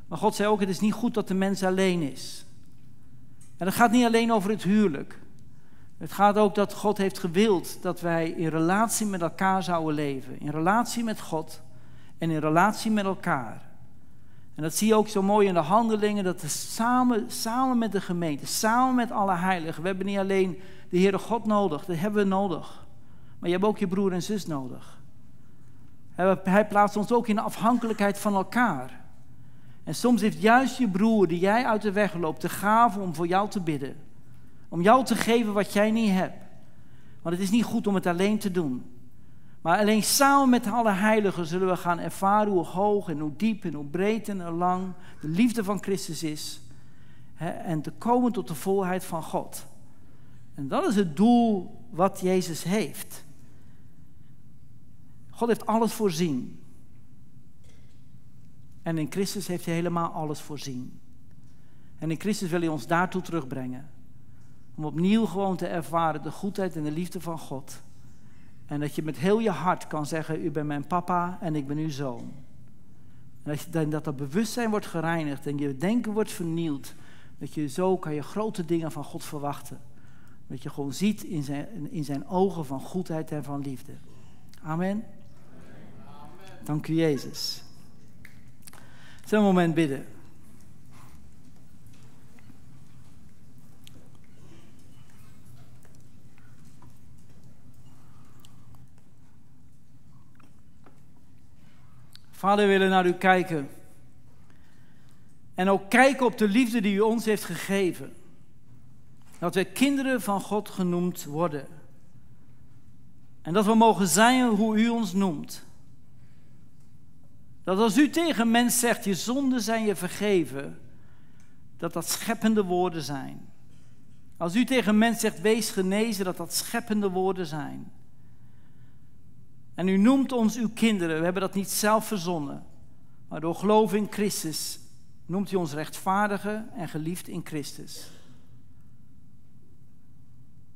S4: Maar God zei ook, het is niet goed dat de mens alleen is. En dat gaat niet alleen over het huwelijk. Het gaat ook dat God heeft gewild dat wij in relatie met elkaar zouden leven. In relatie met God en in relatie met elkaar. En dat zie je ook zo mooi in de handelingen, dat we samen, samen met de gemeente, samen met alle heiligen. We hebben niet alleen de Heere God nodig, dat hebben we nodig. Maar je hebt ook je broer en zus nodig. Hij plaatst ons ook in afhankelijkheid van elkaar. En soms heeft juist je broer die jij uit de weg loopt de gave om voor jou te bidden. Om jou te geven wat jij niet hebt. Want het is niet goed om het alleen te doen. Maar alleen samen met alle heiligen zullen we gaan ervaren hoe hoog en hoe diep en hoe breed en hoe lang de liefde van Christus is. en te komen tot de volheid van God. En dat is het doel wat Jezus heeft. God heeft alles voorzien. En in Christus heeft hij helemaal alles voorzien. En in Christus wil hij ons daartoe terugbrengen. Om opnieuw gewoon te ervaren de goedheid en de liefde van God. En dat je met heel je hart kan zeggen, u bent mijn papa en ik ben uw zoon. En dat, je, dat dat bewustzijn wordt gereinigd en je denken wordt vernield. Dat je zo kan je grote dingen van God verwachten. Dat je gewoon ziet in zijn, in zijn ogen van goedheid en van liefde. Amen. Dank u Jezus. Zullen een moment bidden? Vader, we willen naar u kijken. En ook kijken op de liefde die u ons heeft gegeven. Dat wij kinderen van God genoemd worden. En dat we mogen zijn hoe u ons noemt. Dat als u tegen mens zegt, je zonden zijn je vergeven, dat dat scheppende woorden zijn. Als u tegen mens zegt, wees genezen, dat dat scheppende woorden zijn. En u noemt ons uw kinderen, we hebben dat niet zelf verzonnen, maar door geloof in Christus noemt u ons rechtvaardige en geliefd in Christus.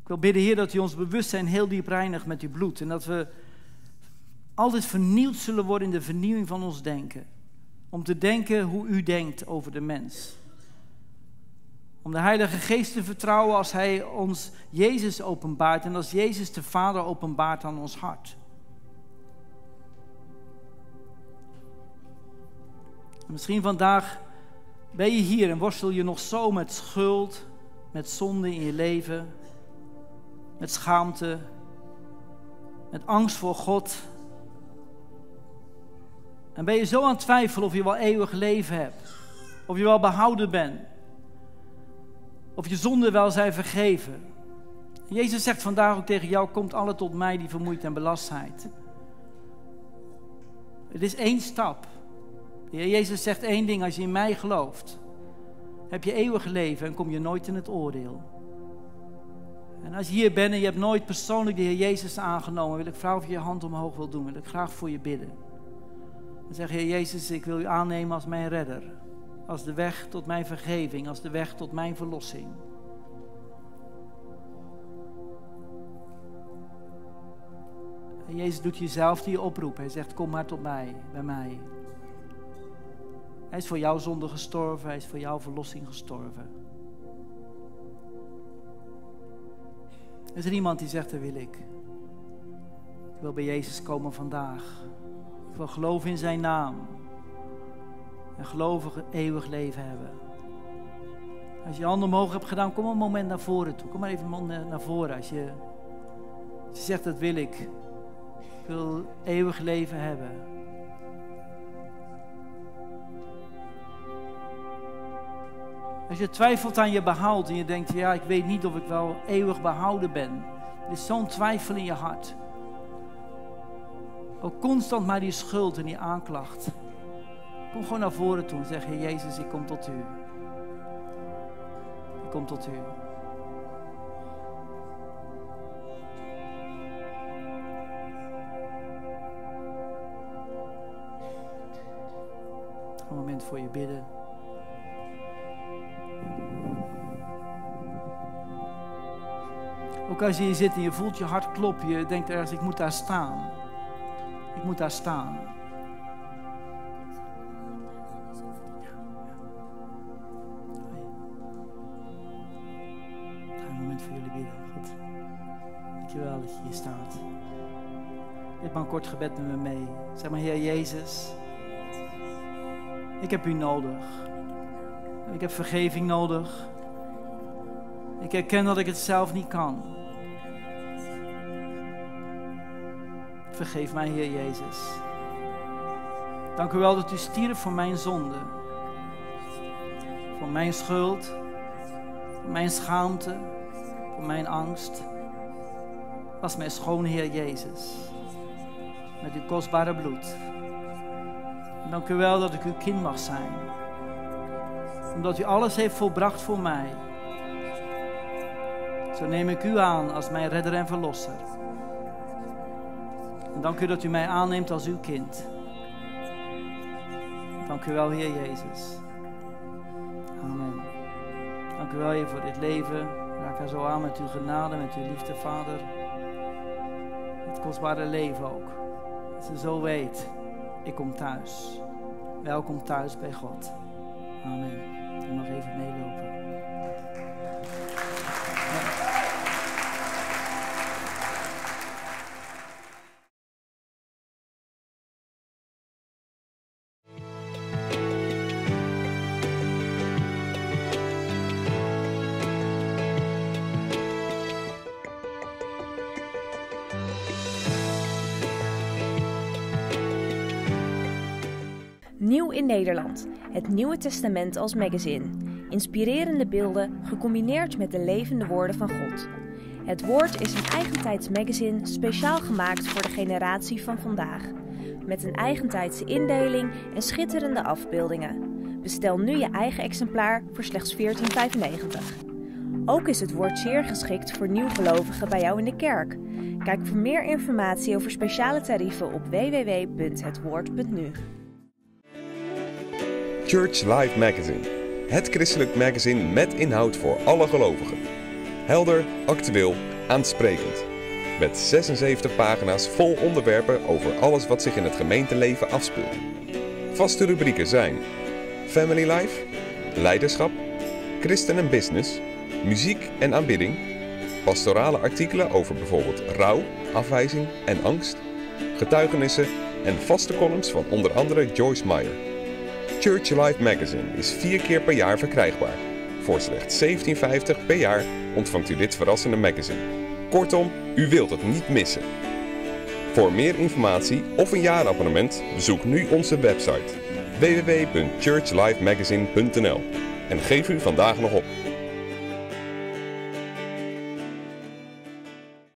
S4: Ik wil bidden, Heer, dat u ons bewustzijn heel diep reinigt met uw bloed en dat we altijd vernieuwd zullen worden in de vernieuwing van ons denken. Om te denken hoe u denkt over de mens. Om de Heilige Geest te vertrouwen als Hij ons Jezus openbaart en als Jezus de Vader openbaart aan ons hart. misschien vandaag ben je hier en worstel je nog zo met schuld, met zonde in je leven, met schaamte, met angst voor God. En ben je zo aan het twijfelen of je wel eeuwig leven hebt, of je wel behouden bent, of je zonden wel zijn vergeven. Jezus zegt vandaag ook tegen jou: Komt alle tot mij die vermoeid en belast zijn. Het is één stap. Jezus zegt één ding, als je in mij gelooft, heb je eeuwig leven en kom je nooit in het oordeel. En als je hier bent en je hebt nooit persoonlijk de Heer Jezus aangenomen, wil ik vragen of je je hand omhoog wil doen, wil ik graag voor je bidden. Dan zeg Heer Jezus, ik wil u aannemen als mijn redder, als de weg tot mijn vergeving, als de weg tot mijn verlossing. En Jezus doet jezelf die oproep. Hij zegt, kom maar tot mij, bij mij. Hij is voor jouw zonde gestorven, hij is voor jouw verlossing gestorven. Is er iemand die zegt, dat wil ik. Ik wil bij Jezus komen vandaag. Wil geloven in zijn naam. En gelovig eeuwig leven hebben. Als je handen omhoog hebt gedaan, kom een moment naar voren toe. Kom maar even naar voren. Als je, als je zegt, dat wil ik. Ik wil eeuwig leven hebben. Als je twijfelt aan je behoud en je denkt, ja, ik weet niet of ik wel eeuwig behouden ben. Er is zo'n twijfel in je hart. Ook constant maar die schuld en die aanklacht. Kom gewoon naar voren toe en zeg, Jezus, ik kom tot u. Ik kom tot u. Een moment voor je bidden. Ook als je hier zit en je voelt je hart kloppen, je denkt ergens, ik moet daar staan. Ik moet daar staan. Ik ga een moment voor jullie bidden. Goed. Dankjewel dat je hier staat. Dit maar een kort gebed met me mee. Zeg maar, Heer Jezus, ik heb u nodig. Ik heb vergeving nodig. Ik herken dat ik het zelf niet kan. Vergeef mij, Heer Jezus. Dank u wel dat u stierf voor mijn zonde. Voor mijn schuld. Voor mijn schaamte. Voor mijn angst. Was mij schoon, Heer Jezus. Met uw kostbare bloed. Dank u wel dat ik uw kind mag zijn. Omdat u alles heeft volbracht voor mij. Zo neem ik u aan als mijn redder en verlosser. En dank u dat u mij aanneemt als uw kind. Dank u wel, Heer Jezus. Amen. Dank u wel, Heer, voor dit leven. Raak haar zo aan met uw genade, met uw liefde, Vader. Het kostbare leven ook. Dat ze zo weet, ik kom thuis. Welkom thuis bij God. Amen. U mag even meelopen.
S6: Nederland. Het Nieuwe Testament als magazine. Inspirerende beelden gecombineerd met de levende woorden van God. Het Woord is een eigentijds magazine speciaal gemaakt voor de generatie van vandaag. Met een eigentijdse indeling en schitterende afbeeldingen. Bestel nu je eigen exemplaar voor slechts 14,95. Ook is het woord zeer geschikt voor nieuwgelovigen bij jou in de kerk. Kijk voor meer informatie over speciale tarieven op www.hetwoord.nu.
S7: Church Life Magazine. Het christelijk magazine met inhoud voor alle gelovigen. Helder, actueel, aansprekend. Met 76 pagina's vol onderwerpen over alles wat zich in het gemeenteleven afspeelt. Vaste rubrieken zijn Family Life, Leiderschap, Christen en Business, Muziek en aanbidding, pastorale artikelen over bijvoorbeeld rouw, afwijzing en angst, getuigenissen en vaste columns van onder andere Joyce Meyer. Church Life Magazine is vier keer per jaar verkrijgbaar. Voor slechts 17,50 per jaar ontvangt u dit verrassende magazine. Kortom, u wilt het niet missen. Voor meer informatie of een jaarabonnement bezoek nu onze website www.churchlifemagazine.nl en geef u vandaag nog op.